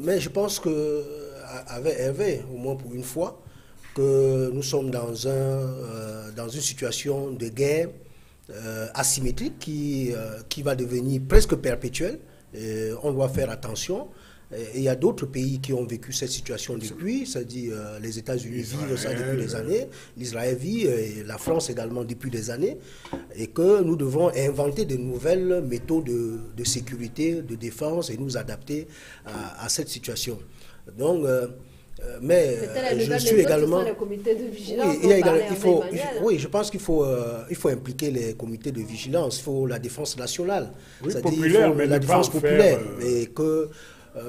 mais je pense que avec Hervé, au moins pour une fois, que nous sommes dans, un, euh, dans une situation de guerre euh, asymétrique qui, euh, qui va devenir presque perpétuelle. on doit faire attention. il y a d'autres pays qui ont vécu cette situation depuis, c'est-à-dire les États-Unis vivent ça depuis des années, l'Israël vit, et la France également depuis des années, et que nous devons inventer de nouvelles méthodes de, de sécurité, de défense et nous adapter à, à cette situation. Donc, Euh, mais je suis également. Les comités de vigilance oui, il, faut, oui, je pense qu'il faut, il faut impliquer les comités de vigilance. Il faut la défense nationale, c'est-à-dire la défense populaire, et que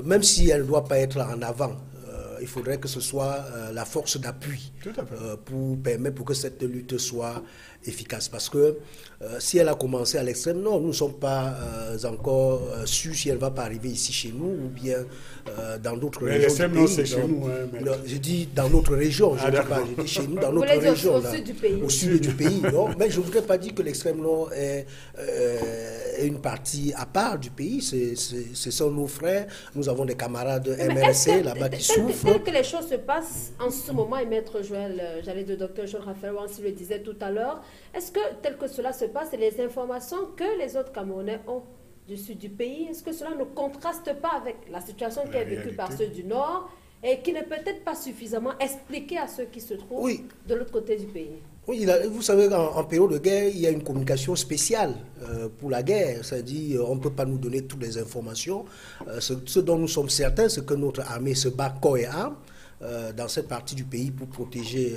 même si elle ne doit pas être en avant, il faudrait que ce soit la force d'appui pour permettre pour que cette lutte soit efficace. Parce que euh, si elle a commencé à l'extrême, non, nous ne sommes pas euh, encore euh, sûrs si elle ne va pas arriver ici chez nous ou bien dans d'autres régions. du pays. chez nous. Hein, je dis dans notre région, je ne ah, dis pas, je dis chez nous, dans notre région. Au, sud du pays. Au sud du pays, non. Mais je ne voudrais pas dire que l'extrême nord est, une partie à part du pays. Ce sont nos frères. Nous avons des camarades MRC là-bas qui souffrent. Tel que les choses se passent en ce moment, et Maître Joël, j'allais de docteur Joël Raphaël Wansi le disait tout à l'heure, est-ce que, tel que cela se passe, les informations que les autres Camerounais ont du sud du pays, est-ce que cela ne contraste pas avec la situation qui est vécue par ceux du nord et qui n'est peut-être pas suffisamment expliquée à ceux qui se trouvent de l'autre côté du pays? Oui, vous savez, en, période de guerre, il y a une communication spéciale euh, pour la guerre. C'est-à-dire, euh, on ne peut pas nous donner toutes les informations. Euh, ce, dont nous sommes certains, c'est que notre armée se bat corps et âme dans cette partie du pays pour protéger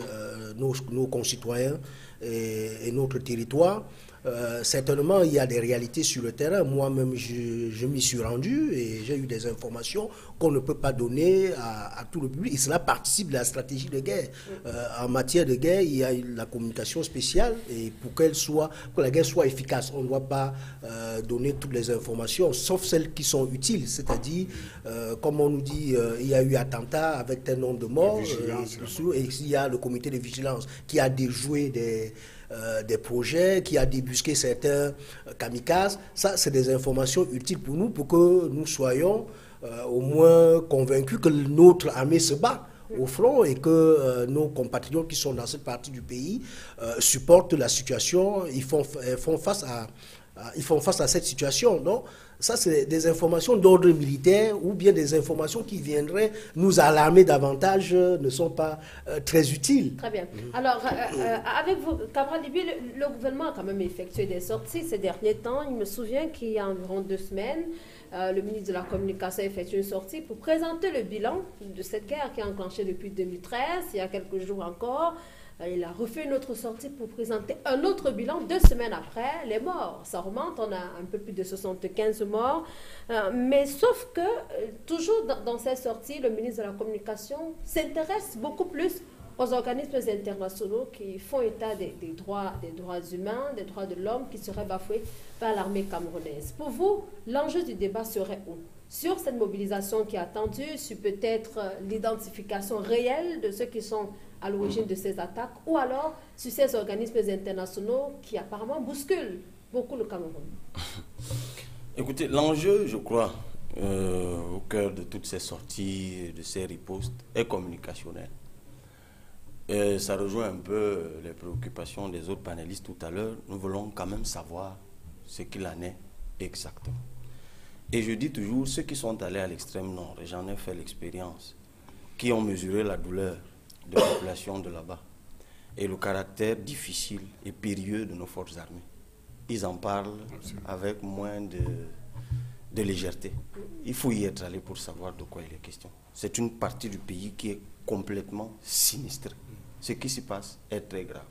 nos, nos concitoyens et, notre territoire. Euh, certainement, il y a des réalités sur le terrain. Moi-même, je, m'y suis rendu et j'ai eu des informations qu'on ne peut pas donner à, tout le public. Et cela participe de la stratégie de guerre. Euh, en matière de guerre, il y a la communication spéciale et pour qu'elle soit, que la guerre soit efficace, on ne doit pas euh, donner toutes les informations, sauf celles qui sont utiles. C'est-à-dire, comme on nous dit, il y a eu attentat avec un nombre de morts et il y a le comité de vigilance qui a déjoué des euh, des projets, qui a débusqué certains euh, kamikazes. Ça, c'est des informations utiles pour nous, pour que nous soyons euh, au moins convaincus que notre armée se bat au front et que nos compatriotes qui sont dans cette partie du pays supportent la situation, ils font, font face à, ils font face à cette situation, non ça, c'est des informations d'ordre militaire ou bien des informations qui viendraient nous alarmer davantage euh, ne sont pas euh, très utiles. Très bien. Alors, euh, avec vous, Cabral Libi, le, gouvernement a quand même effectué des sorties ces derniers temps. Il me souvient qu'il y a environ deux semaines, le ministre de la Communication a effectué une sortie pour présenter le bilan de cette guerre qui a enclenché depuis 2013, il y a quelques jours encore. Euh, il a refait une autre sortie pour présenter un autre bilan deux semaines après les morts. Ça remonte, on a un peu plus de 75 morts. Euh, mais sauf que, euh, toujours dans, ces sorties, le ministre de la Communication s'intéresse beaucoup plus aux organismes internationaux qui font état des, droits, des droits humains, des droits de l'homme qui seraient bafoués par l'armée camerounaise. Pour vous, l'enjeu du débat serait où? Sur cette mobilisation qui est attendue, sur peut-être l'identification réelle de ceux qui sont à l'origine de ces attaques, ou alors sur ces organismes internationaux qui apparemment bousculent beaucoup le Cameroun Écoutez, l'enjeu, je crois, euh, au cœur de toutes ces sorties, de ces ripostes, est communicationnel. Et ça rejoint un peu les préoccupations des autres panélistes tout à l'heure. Nous voulons quand même savoir ce qu'il en est exactement. Et je dis toujours, ceux qui sont allés à l'extrême nord, et j'en ai fait l'expérience, qui ont mesuré la douleur de population de là-bas et le caractère difficile et périlleux de nos forces armées. Ils en parlent avec moins de, de légèreté. Il faut y être allé pour savoir de quoi il est question. C'est une partie du pays qui est complètement sinistre. Ce qui s'y passe est très grave.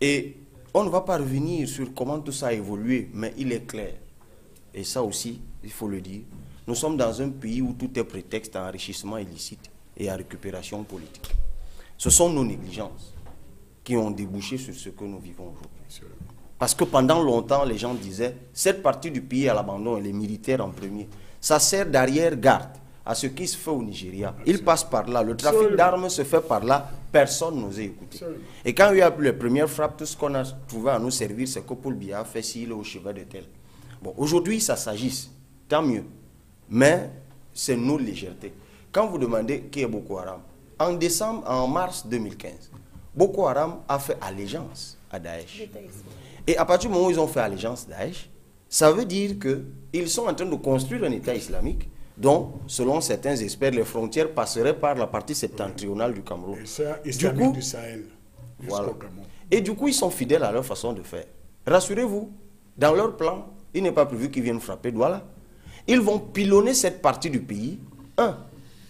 Et on ne va pas revenir sur comment tout ça a évolué, mais il est clair, et ça aussi, il faut le dire, nous sommes dans un pays où tout est prétexte à enrichissement illicite et à récupération politique. Ce sont nos négligences qui ont débouché sur ce que nous vivons aujourd'hui. Parce que pendant longtemps, les gens disaient, cette partie du pays à l'abandon, et les militaires en premier. Ça sert d'arrière-garde à ce qui se fait au Nigeria. Ils passent par là. Le trafic d'armes se fait par là. Personne n'osait écouter. Et quand il y a eu les premières frappes, tout ce qu'on a trouvé à nous servir, c'est que Paul Biya fait s'il est au chevet de tel. Bon, aujourd'hui, ça s'agisse. Tant mieux. Mais c'est nos légèretés. Quand vous demandez qui est Boko Haram, en décembre, en mars 2015, Boko Haram a fait allégeance à Daesh. Et à partir du moment où ils ont fait allégeance à Daesh, ça veut dire qu'ils sont en train de construire un État islamique dont, selon certains experts, les frontières passeraient par la partie septentrionale du Cameroun. Et du coup, du Sahel. Et du coup, ils sont fidèles à leur façon de faire. Rassurez-vous, dans leur plan, il n'est pas prévu qu'ils viennent frapper Douala. Ils vont pilonner cette partie du pays, un,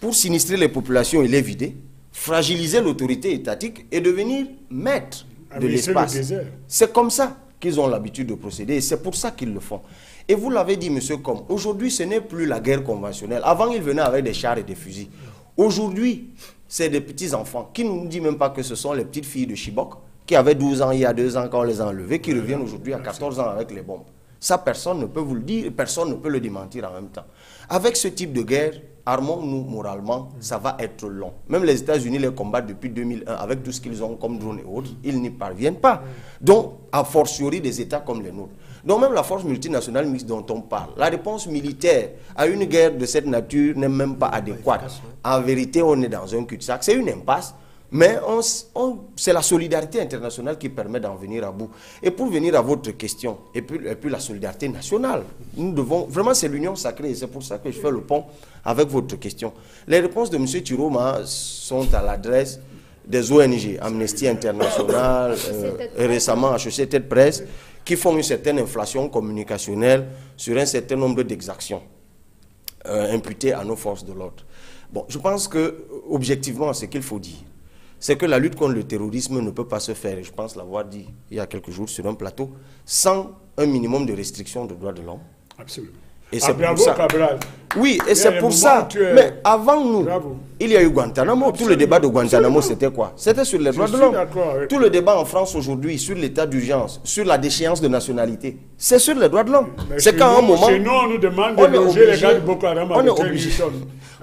pour sinistrer les populations et les vider, fragiliser l'autorité étatique et devenir maître de l'espace. C'est comme ça qu'ils ont l'habitude de procéder et c'est pour ça qu'ils le font. Et vous l'avez dit, monsieur Comme, aujourd'hui ce n'est plus la guerre conventionnelle. Avant, ils venaient avec des chars et des fusils. Aujourd'hui, c'est des petits-enfants qui ne nous disent même pas que ce sont les petites filles de Chibok qui avaient 12 ans il y a deux ans quand on les a enlevées, qui reviennent aujourd'hui à 14 ans avec les bombes. Ça, personne ne peut vous le dire, personne ne peut le démentir en même temps. Avec ce type de guerre, armons-nous moralement, ça va être long. Même les États-Unis les combattent depuis 2001 avec tout ce qu'ils ont comme drones et autres, ils n'y parviennent pas. Donc, a fortiori des États comme les nôtres. Donc même la force multinationale mixte dont on parle, la réponse militaire à une guerre de cette nature n'est même pas adéquate. En vérité, on est dans un cul-de-sac. C'est une impasse. Mais c'est la solidarité internationale qui permet d'en venir à bout. Et pour venir à votre question, et puis, et puis la solidarité nationale, nous devons, vraiment c'est l'union sacrée, c'est pour ça que je fais le pont avec votre question. Les réponses de M. Tiroma sont à l'adresse des ONG, Amnesty International, euh, et récemment Associated Press, qui font une certaine inflation communicationnelle sur un certain nombre d'exactions euh, imputées à nos forces de l'ordre. Bon, je pense que, objectivement, ce qu'il faut dire, c'est que la lutte contre le terrorisme ne peut pas se faire, et je pense l'avoir dit il y a quelques jours sur un plateau, sans un minimum de restrictions de droits de l'homme. Absolument. Et c'est pour ça. Oui, et c'est pour ça. Mais avant nous, il y a eu Guantanamo. Tout le débat de Guantanamo, c'était quoi? C'était sur les droits de l'homme. Tout le débat en France aujourd'hui sur l'état d'urgence, sur la déchéance de nationalité, c'est sur les droits de l'homme. C'est qu'à un moment. Nous, on nous demande de loger les gars de Boko Haram on est obligé.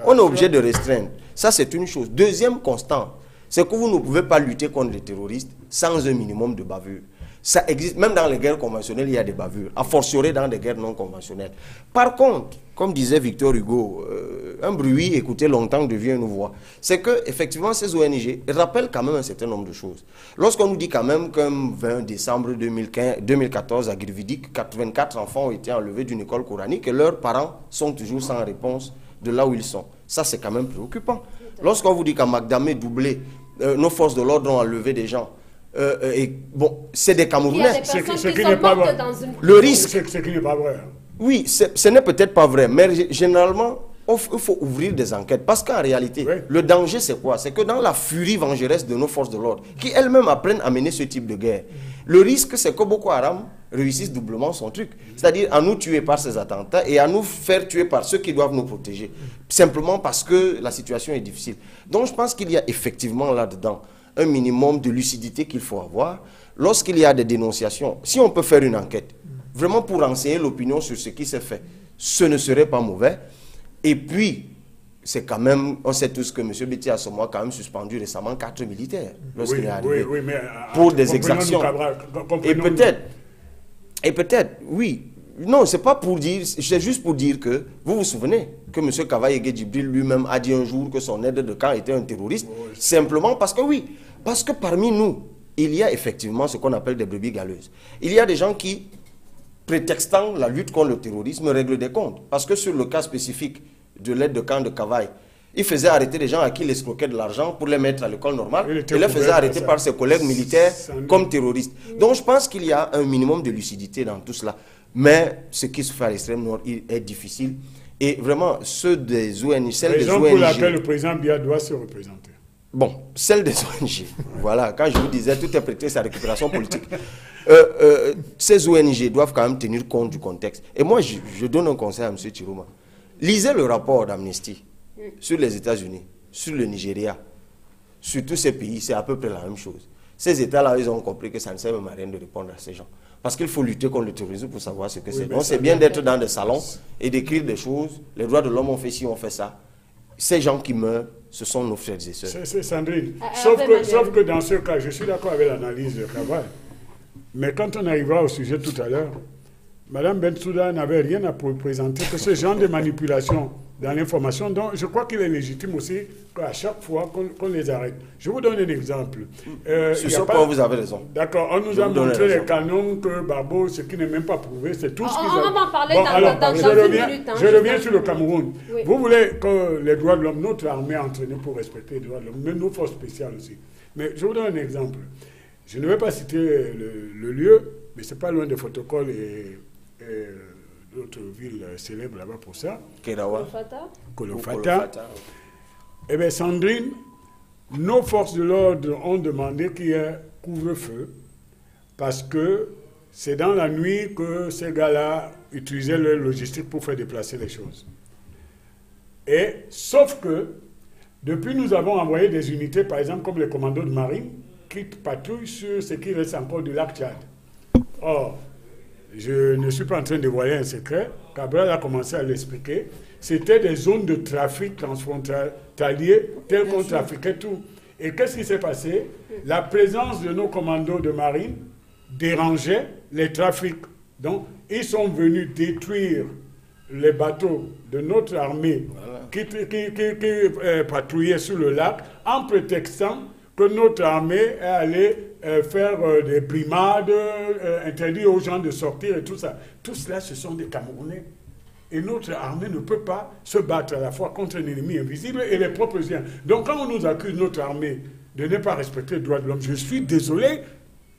On est obligé de restreindre. Ça, c'est une chose. Deuxième constant, c'est que vous ne pouvez pas lutter contre les terroristes sans un minimum de bavure. Ça existe, même dans les guerres conventionnelles, il y a des bavures, a fortiori dans des guerres non conventionnelles. Par contre, comme disait Victor Hugo, euh, un bruit écouté longtemps devient une voix. C'est que, effectivement, ces ONG rappellent quand même un certain nombre de choses. Lorsqu'on nous dit quand même qu'un 20 décembre 2015, 2014 à Girvidik, 84 enfants ont été enlevés d'une école coranique et leurs parents sont toujours sans réponse de là où ils sont. Ça, c'est quand même préoccupant. Lorsqu'on vous dit qu'à Magdamé doublé, euh, nos forces de l'ordre ont enlevé des gens, euh, euh, et bon, c'est des Camerounais. Ce qui n'est pas vrai. Le risque. Ce qui n'est pas vrai. Oui, ce n'est peut-être pas vrai, mais généralement, il faut ouvrir des enquêtes. Parce qu'en réalité, le danger, c'est quoi? C'est que dans la furie vengeresse de nos forces de l'ordre, qui elles-mêmes apprennent à mener ce type de guerre, le risque, c'est que Boko Haram réussisse doublement son truc. C'est-à-dire à nous tuer par ces attentats et à nous faire tuer par ceux qui doivent nous protéger. Simplement parce que la situation est difficile. Donc je pense qu'il y a effectivement là-dedans un minimum de lucidité qu'il faut avoir. Lorsqu'il y a des dénonciations, si on peut faire une enquête, vraiment pour renseigner l'opinion sur ce qui s'est fait, ce ne serait pas mauvais. Et puis, c'est quand même, on sait tous que M. Betty a quand même suspendu récemment quatre militaires lorsqu'il est arrivé mais, euh, pour des exactions. Et peut-être, et peut-être, oui, non, c'est pas pour dire, c'est juste pour dire que, vous vous souvenez que M. Kavaye Djibril lui-même a dit un jour que son aide de camp était un terroriste, simplement parce que oui, parce que parmi nous, il y a effectivement ce qu'on appelle des brebis galeuses. Il y a des gens qui, prétextant la lutte contre le terrorisme, règlent des comptes. Parce que sur le cas spécifique de l'aide de camp de Cavaille, il faisait arrêter des gens à qui il escroquait de l'argent pour les mettre à l'école normale. Il les faisait arrêter par ses collègues militaires comme terroristes. Donc je pense qu'il y a un minimum de lucidité dans tout cela. Mais ce qui se fait à l'extrême nord est difficile. Et vraiment, ceux des ONG, celles des ONG... pour laquelle le président Biya doit se représenter. Bon, celle des ONG. voilà, quand je vous disais, tout est prêté sa récupération politique. Euh, euh, ces ONG doivent quand même tenir compte du contexte. Et moi, je, donne un conseil à M. Chiroma. Lisez le rapport d'Amnesty sur les États-Unis, sur le Nigeria, sur tous ces pays, c'est à peu près la même chose. Ces États-là, ils ont compris que ça ne sert même à rien de répondre à ces gens. Parce qu'il faut lutter contre le terrorisme pour savoir ce que c'est. Donc c'est bien d'être dans des salons et d'écrire des choses. Les droits de l'homme ont fait ci, on fait ça. Ces gens qui meurent, ce sont nos frères et sœurs. C'est Sandrine. Ah, ah, sauf, que, sauf, que, dans ce cas, je suis d'accord avec l'analyse de travail. Mais quand on arrivera au sujet tout à l'heure, Mme Bensouda n'avait rien à présenter que ce genre de manipulation dans l'information. Donc, je crois qu'il est légitime aussi qu'à chaque fois qu'on les arrête. Je vous donne un exemple. Euh, Sur ce point, vous avez raison. D'accord. On nous a montré les canons que Barbeau, ce qui n'est même pas prouvé, c'est tout ce qu'ils ont. On va en parler dans, alors, dans, je reviens, minute, hein, je, reviens sur le Cameroun. Vous voulez que les droits de l'homme, notre armée est entraînée pour respecter les droits de l'homme, mais nos forces spéciales aussi. Mais je vous donne un exemple. Je ne vais pas citer le, lieu, mais ce n'est pas loin de Photocol et d'autres villes célèbres là-bas pour ça. Kerawa. Kolofata. Eh bien, Sandrine, nos forces de l'ordre ont demandé qu'il y ait couvre-feu parce que c'est dans la nuit que ces gars-là utilisaient leur logistique pour faire déplacer les choses. Et sauf que, depuis nous avons envoyé des unités, par exemple comme les commandos de marine, qui patrouillent sur ce qui reste encore du lac Tchad. Or, je ne suis pas en train de dévoiler un secret, Cabral a commencé à l'expliquer, c'était des zones de trafic transfrontalier telles qu'on trafiquait tout. Et qu'est-ce qui s'est passé? La présence de nos commandos de marine dérangeait les trafics. Donc, ils sont venus détruire les bateaux de notre armée qui, euh, patrouillaient sur le lac en prétextant que notre armée est allée euh, faire euh, des primades, interdire aux gens de sortir et tout ça. Tout cela, ce sont des Camerounais. Et notre armée ne peut pas se battre à la fois contre un ennemi invisible et les propres siens. Donc quand on nous accuse, notre armée, de ne pas respecter les droits de l'homme, je suis désolé,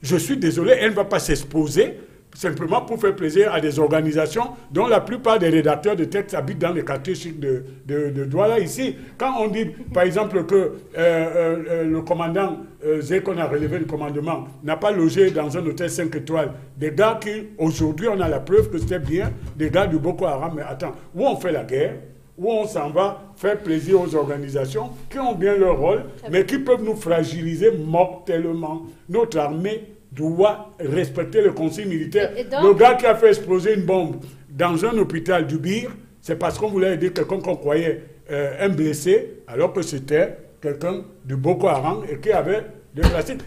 je suis désolé, elle ne va pas s'exposer simplement pour faire plaisir à des organisations dont la plupart des rédacteurs de textes habitent dans les quartiers chics de, de, de, Douala ici. Quand on dit, par exemple, que euh, euh, euh, le commandant Zé, qu'on a relevé le commandement, n'a pas logé dans un hôtel 5 étoiles, des gars qui, aujourd'hui, on a la preuve que c'était bien, des gars du Boko Haram, mais attends, où on fait la guerre? Où on s'en va faire plaisir aux organisations qui ont bien leur rôle, mais qui peuvent nous fragiliser mortellement. Notre armée doit respecter le conseil militaire. Le gars qui a fait exploser une bombe dans un hôpital du Bir, c'est parce qu'on voulait aider quelqu'un qu'on croyait euh, un blessé, alors que c'était quelqu'un du Boko Haram et qui avait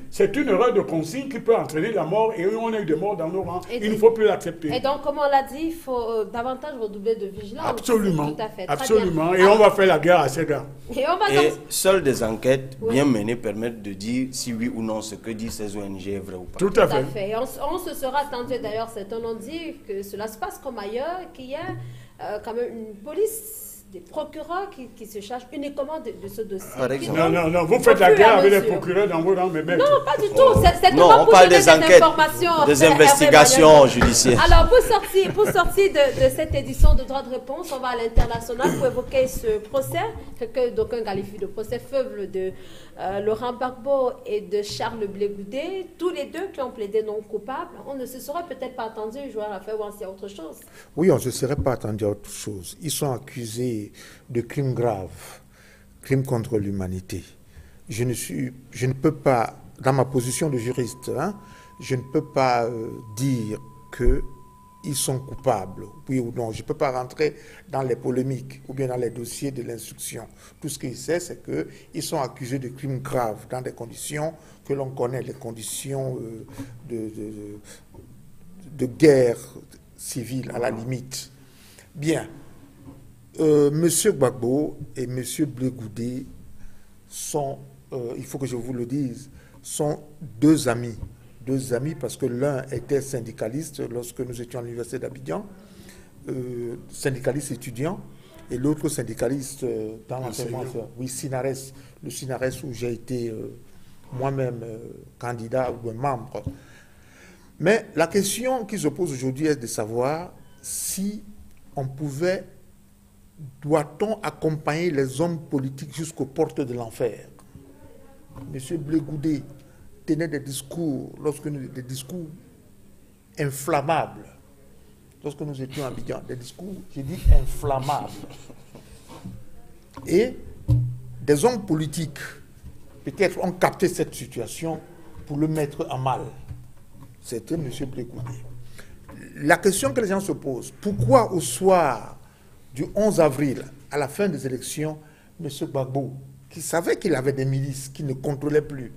c'est une erreur de consigne qui peut entraîner la mort et on a eu des morts dans nos rangs. il ne faut plus l'accepter. Et donc, comme on l'a dit, il faut euh, davantage redoubler de vigilance. Absolument. Absolument. Et on va faire la guerre à ces gars. Et, seules des enquêtes bien menées permettent de dire si oui ou non ce que disent ces ONG est vrai ou pas. Tout à fait. On, se sera attendu d'ailleurs, certains ont dit que cela se passe comme ailleurs, qu'il y a euh, quand même une police des procureurs qui, qui, se chargent uniquement de, de ce dossier. Non, non, non, vous faites la guerre avec les procureurs dans vos rangs, mais Non, pas du tout. C'est non, on parle des enquêtes, des investigations judiciaires. Alors, pour sortir, pour sortir de, de, cette édition de droit de réponse, on va à l'international pour évoquer ce procès, que d'aucuns qualifient de procès feuble de euh, Laurent Gbagbo et de Charles Blégoudet, tous les deux qui ont plaidé non coupables. On ne se serait peut-être pas attendu, jouer à fin, ou à autre chose. Oui, on ne se serait pas attendu à autre chose. Ils sont accusés de crimes graves, crimes contre l'humanité. Je ne, suis, je ne peux pas, dans ma position de juriste, hein, je ne peux pas euh, dire que ils sont coupables, oui ou non. Je ne peux pas rentrer dans les polémiques ou bien dans les dossiers de l'instruction. Tout ce qu'il sait, c'est qu'ils sont accusés de crimes graves dans des conditions que l'on connaît, les conditions euh, de, de, guerre civile à la limite. Bien. Euh, Monsieur Gbagbo et Monsieur Blegoudé sont, euh, il faut que je vous le dise, sont deux amis deux amis parce que l'un était syndicaliste lorsque nous étions à l'université d'Abidjan, euh, syndicaliste étudiant, et l'autre syndicaliste euh, dans l'enseignement, oui, Sinares, le Sinares où j'ai été euh, moi-même candidat ou membre. Mais la question qui se pose aujourd'hui est de savoir si on pouvait, doit-on accompagner les hommes politiques jusqu'aux portes de l'enfer? Monsieur Blégoudé tenait des discours, lorsque nous, des discours inflammables, lorsque nous étions Abidjan, des discours, j'ai dit inflammables. Et des hommes politiques, peut-être, ont capté cette situation pour le mettre en mal. C'était M. Blégoudé. La question que les gens se posent, pourquoi au soir du 11 avril, à la fin des élections, M. Gbagbo, qui savait qu'il avait des milices qui ne contrôlaient plus,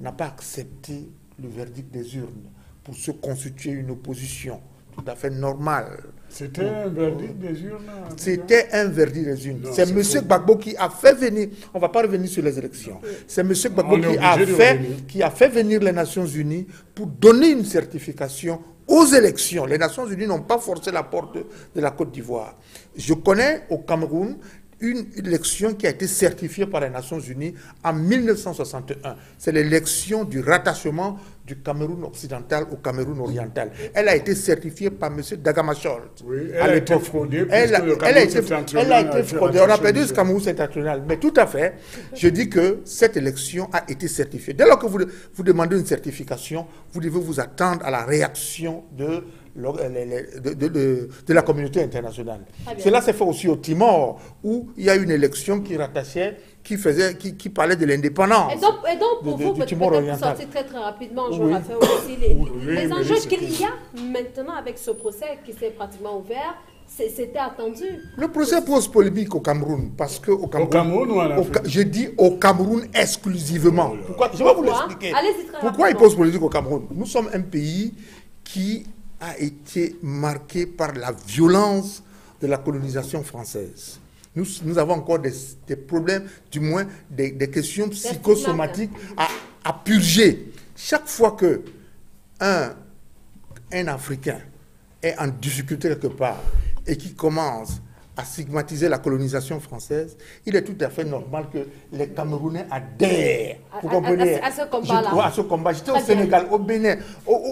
n'a pas accepté le verdict des urnes pour se constituer une opposition tout à fait normale. C'était un verdict des urnes C'était un verdict des urnes. C'est M. Gbagbo qui a fait venir, on ne va pas revenir sur les élections, c'est M. Gbagbo qui a, fait, qui a fait venir les Nations Unies pour donner une certification aux élections. Les Nations Unies n'ont pas forcé la porte de la Côte d'Ivoire. Je connais au Cameroun une élection qui a été certifiée par les Nations Unies en 1961. C'est l'élection du rattachement du Cameroun occidental au Cameroun oriental. Elle a été certifiée par M. Dagamachol. Oui, elle a été fraudée. Elle, a, elle a été, elle a été fraudée. On a perdu ce Cameroun septentrional. Mais tout à fait, je dis que cette élection a été certifiée. Dès lors que vous, vous demandez une certification, vous devez vous attendre à la réaction de de, de, de, la communauté internationale. Cela s'est fait aussi au Timor, où il y a une élection qui rattachait, qui, faisait, qui, qui parlait de l'indépendance. Et donc, et donc pour vous, peut-être sortir très très rapidement, je oui. aussi les, les enjeux qu'il y a maintenant avec ce procès qui s'est pratiquement ouvert. C'était attendu. Le procès pose polémique au Cameroun parce que au Cameroun, au Cameroun ou à au, je dis au Cameroun exclusivement. Pourquoi? Je vais vous l'expliquer. Pourquoi il pose polémique au Cameroun? Nous sommes un pays qui a été marqué par la violence de la colonisation française. Nous, nous avons encore des, des, problèmes, du moins des, des questions psychosomatiques à, à, purger. Chaque fois que un, un Africain est en difficulté quelque part et qui commence à stigmatiser la colonisation française, il est tout à fait normal que les Camerounais adhèrent. Vous comprenez? à, ce combat-là. À ce combat. J'étais au Sénégal, au Bénin.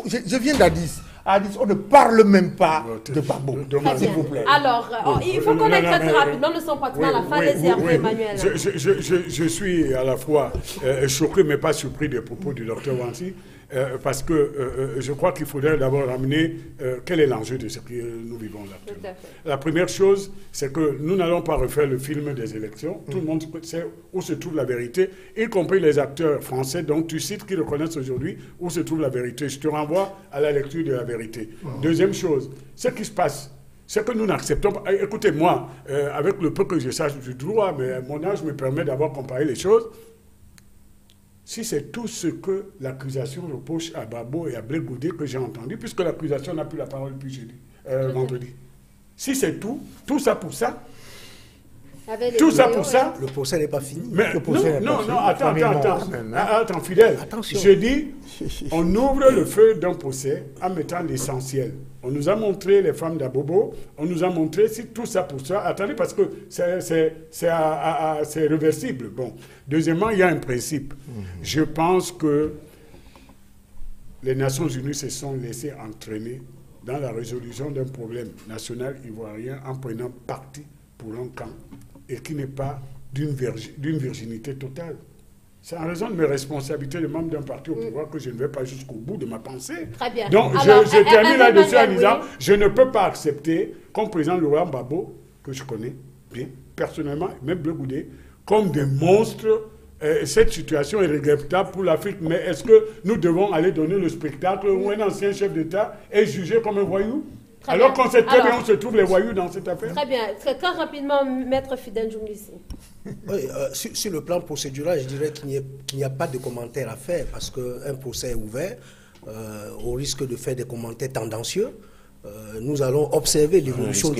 je, je, viens d'Addis on ne parle même pas de Babo, s'il vous plaît. Alors, euh, il faut qu'on aille très rapidement, nous sommes pratiquement à la fin des oui, Emmanuel. Je, suis à la fois euh, choqué, mais pas surpris des propos du docteur Wansi. Euh, parce que euh, euh, je crois qu'il faudrait d'abord ramener quel est l'enjeu de ce que nous vivons là. La première chose, c'est que nous n'allons pas refaire le film des élections. Tout le monde sait où se trouve la vérité, y compris les acteurs français dont tu cites qui reconnaissent aujourd'hui où se trouve la vérité. Je te renvoie à la lecture de la vérité. Deuxième chose, ce qui se passe c'est que nous n'acceptons pas. Écoutez, moi, avec le peu que je sache du droit, mais mon âge me permet d'avoir comparé les choses. Si c'est tout ce que l'accusation reproche à Babo et à Brégoudé que j'ai entendu, puisque l'accusation n'a plus la parole depuis jeudi, euh, vendredi. Si c'est tout, tout ça pour ça, tout ça pour ça. Le procès n'est pas fini. Mais non, non, non, attends, attends, attends. Ah, attends, fidèle. Attention. Je dis, on ouvre le feu d'un procès en mettant l'essentiel. On nous a montré les femmes d'Abobo, on nous a montré si tout ça pour ça. Attendez, parce que c'est réversible. Bon. Deuxièmement, il y a un principe. Mhm. Je pense que les Nations Unies se sont laissées entraîner dans la résolution d'un problème national ivoirien en prenant parti pour un camp et qui n'est pas d'une virginité totale. C'est en raison de mes responsabilités de membre d'un parti au pouvoir que je ne vais pas jusqu'au bout de ma pensée. Très bien. Donc, je, termine là-dessus en disant je ne peux pas accepter, comme président Laurent Babo, que je connais bien, personnellement, même Bleu Goudé, comme des monstres. Euh, cette situation est regrettable pour l'Afrique, mais est-ce que nous devons aller donner le spectacle où un ancien chef d'État est jugé comme un voyou? Alors qu'on sait très bien où se trouvent les voyous dans cette affaire. Très bien. Très, rapidement, Maître Fidel Djoumlissi. Oui, euh, sur, le plan procédural, je dirais qu'il n'y a, pas de commentaires à faire parce qu'un procès est ouvert. Euh, au risque de faire des commentaires tendancieux. Euh, nous allons observer l'évolution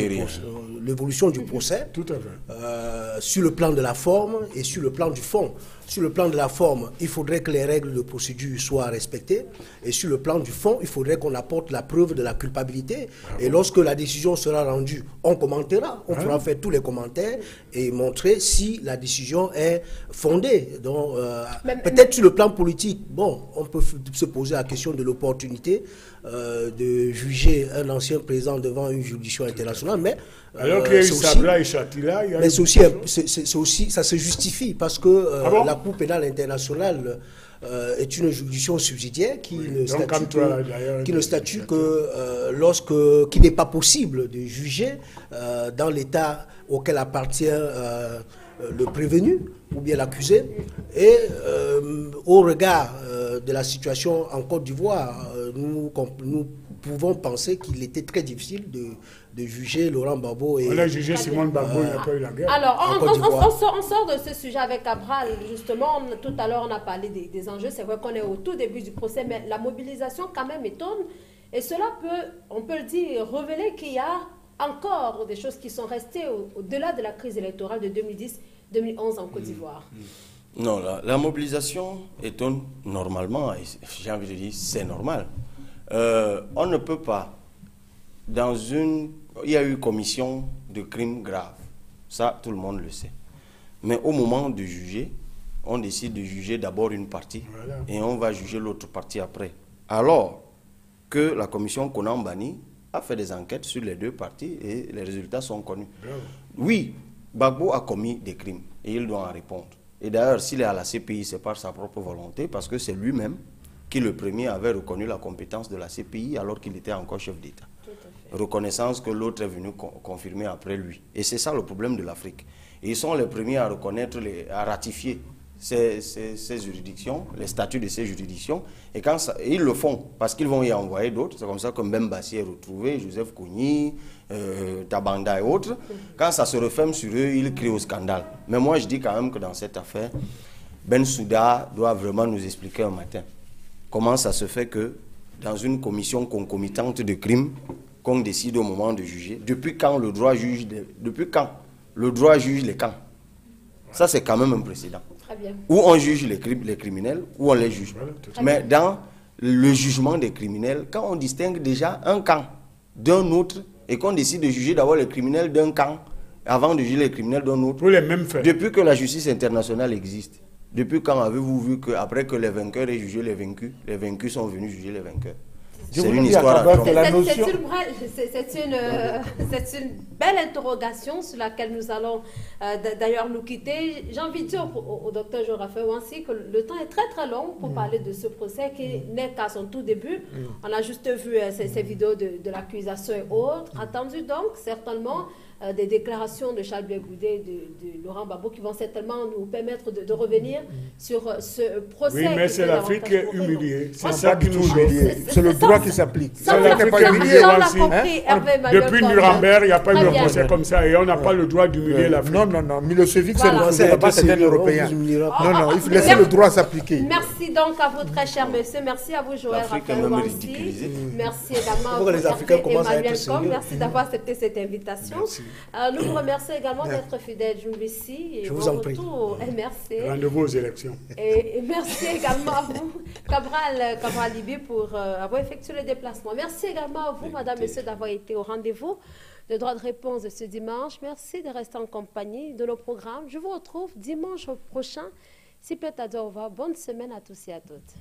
du, procès Tout à fait. Euh, sur le plan de la forme et sur le plan du fond. Sur le plan de la forme, il faudrait que les règles de procédure soient respectées. Et sur le plan du fond, il faudrait qu'on apporte la preuve de la culpabilité. Et lorsque la décision sera rendue, on commentera. On fera faire tous les commentaires et montrer si la décision est fondée. Donc, euh, peut-être sur le plan politique, bon, on peut se poser la question de l'opportunité euh, de juger un ancien président devant une juridiction internationale, mais alors qu'il y a eu Sabla et Chatila, il y a mais c'est aussi, c'est aussi, ça se justifie parce que euh, ah la Cour pénale internationale euh, est une juridiction subsidiaire qui ne statue que, qui ne statue que euh, lorsque qui n'est pas possible de juger dans l'État auquel appartient le prévenu ou bien l'accusé. Et au regard de la situation en Côte d'Ivoire, nous, nous pouvons penser qu'il était très difficile de, de juger Laurent Gbagbo. Et, on a jugé Simone Gbagbo, il n'y a pas eu la guerre. Alors, on, on, sort, on, sort, de ce sujet avec Cabral. Justement, tout à l'heure, on a parlé des, des enjeux. C'est vrai qu'on est au tout début du procès, mais la mobilisation, quand même, étonne. Et cela peut, on peut le dire, révéler qu'il y a encore des choses qui sont restées au-delà de la crise électorale de 2010-2011 en Côte mm. d'Ivoire. Non, la, la, mobilisation étonne normalement. J'ai envie de dire, c'est normal. Euh, on ne peut pas, dans une... Il y a eu commission de crimes graves. Ça, tout le monde le sait. Mais au moment de juger, on décide de juger d'abord une partie et on va juger l'autre partie après. Alors que la commission Conan Bani a fait des enquêtes sur les deux parties et les résultats sont connus. Oui, Bagbo a commis des crimes et il doit en répondre. Et d'ailleurs, s'il est à la CPI, c'est par sa propre volonté parce que c'est lui-même qui, le premier, avait reconnu la compétence de la CPI alors qu'il était encore chef d'État. Reconnaissance que l'autre est venu confirmer après lui. Et c'est ça le problème de l'Afrique. Ils sont les premiers à reconnaître, les, à ratifier ces, ces, juridictions, les statuts de ces juridictions. Et quand ils le font, parce qu'ils vont y envoyer d'autres. C'est comme ça que Mbemba est retrouvé, Joseph Kouni, euh, Tabanda et autres. Quand ça se referme sur eux, ils crient au scandale. Mais moi, je dis quand même que dans cette affaire, Ben Souda doit vraiment nous expliquer un matin comment ça se fait que dans une commission concomitante de crimes qu'on décide au moment de juger, depuis quand le droit juge, depuis quand le droit juge les camps? Ça, c'est quand même un précédent. Ou on juge les, les criminels, ou on les juge. Mais dans le jugement des criminels, quand on distingue déjà un camp d'un autre et qu'on décide de juger d'abord les criminels d'un camp avant de juger les criminels d'un autre. Pour les mêmes faits. Depuis que la justice internationale existe, depuis quand avez-vous vu qu'après que les vainqueurs aient jugé les vaincus, les vaincus sont venus juger les vainqueurs? C'est une histoire notion... C'est une, belle interrogation sur laquelle nous allons euh, d'ailleurs nous quitter. J'ai envie de dire au, docteur Jorafeu aussi que le temps est très très long pour mm. parler de ce procès qui mm. n'est qu'à son tout début. Mm. On a juste vu euh, ces, vidéos de, de l'accusation et autres. Attendu donc certainement euh, des déclarations de Charles Bégoudé et de, Laurent Babo qui vont certainement nous permettre de, revenir sur euh, ce procès. Oui, mais c'est l'Afrique qui est humiliée. C'est ça qui nous humilié. C'est le droit qui s'applique. C'est l'Afrique qui est humiliée. Depuis Nuremberg, il n'y a pas eu de procès comme ça et on n'a pas le droit d'humilier l'Afrique. Non, non, non. Milosevic, c'est pas un européen. Non, non, il faut laisser le droit s'appliquer. Merci donc à vous, très chers messieurs. Merci à vous, Joël Raphaël Merci également à Emmanuel Com. Merci d'avoir accepté cette invitation. Euh, nous vous remercions également d'être fidèles ici. Et Je vous en prie. Et merci. Rendez-vous aux élections. Et, merci également à vous, Cabral, Cabral Libé, pour euh, avoir effectué le déplacement. Merci également à vous, Madame, Monsieur, d'avoir été au rendez-vous de droit de réponse de ce dimanche. Merci de rester en compagnie de nos programmes. Je vous retrouve dimanche prochain. Si peut-être, bonne semaine à tous et à toutes.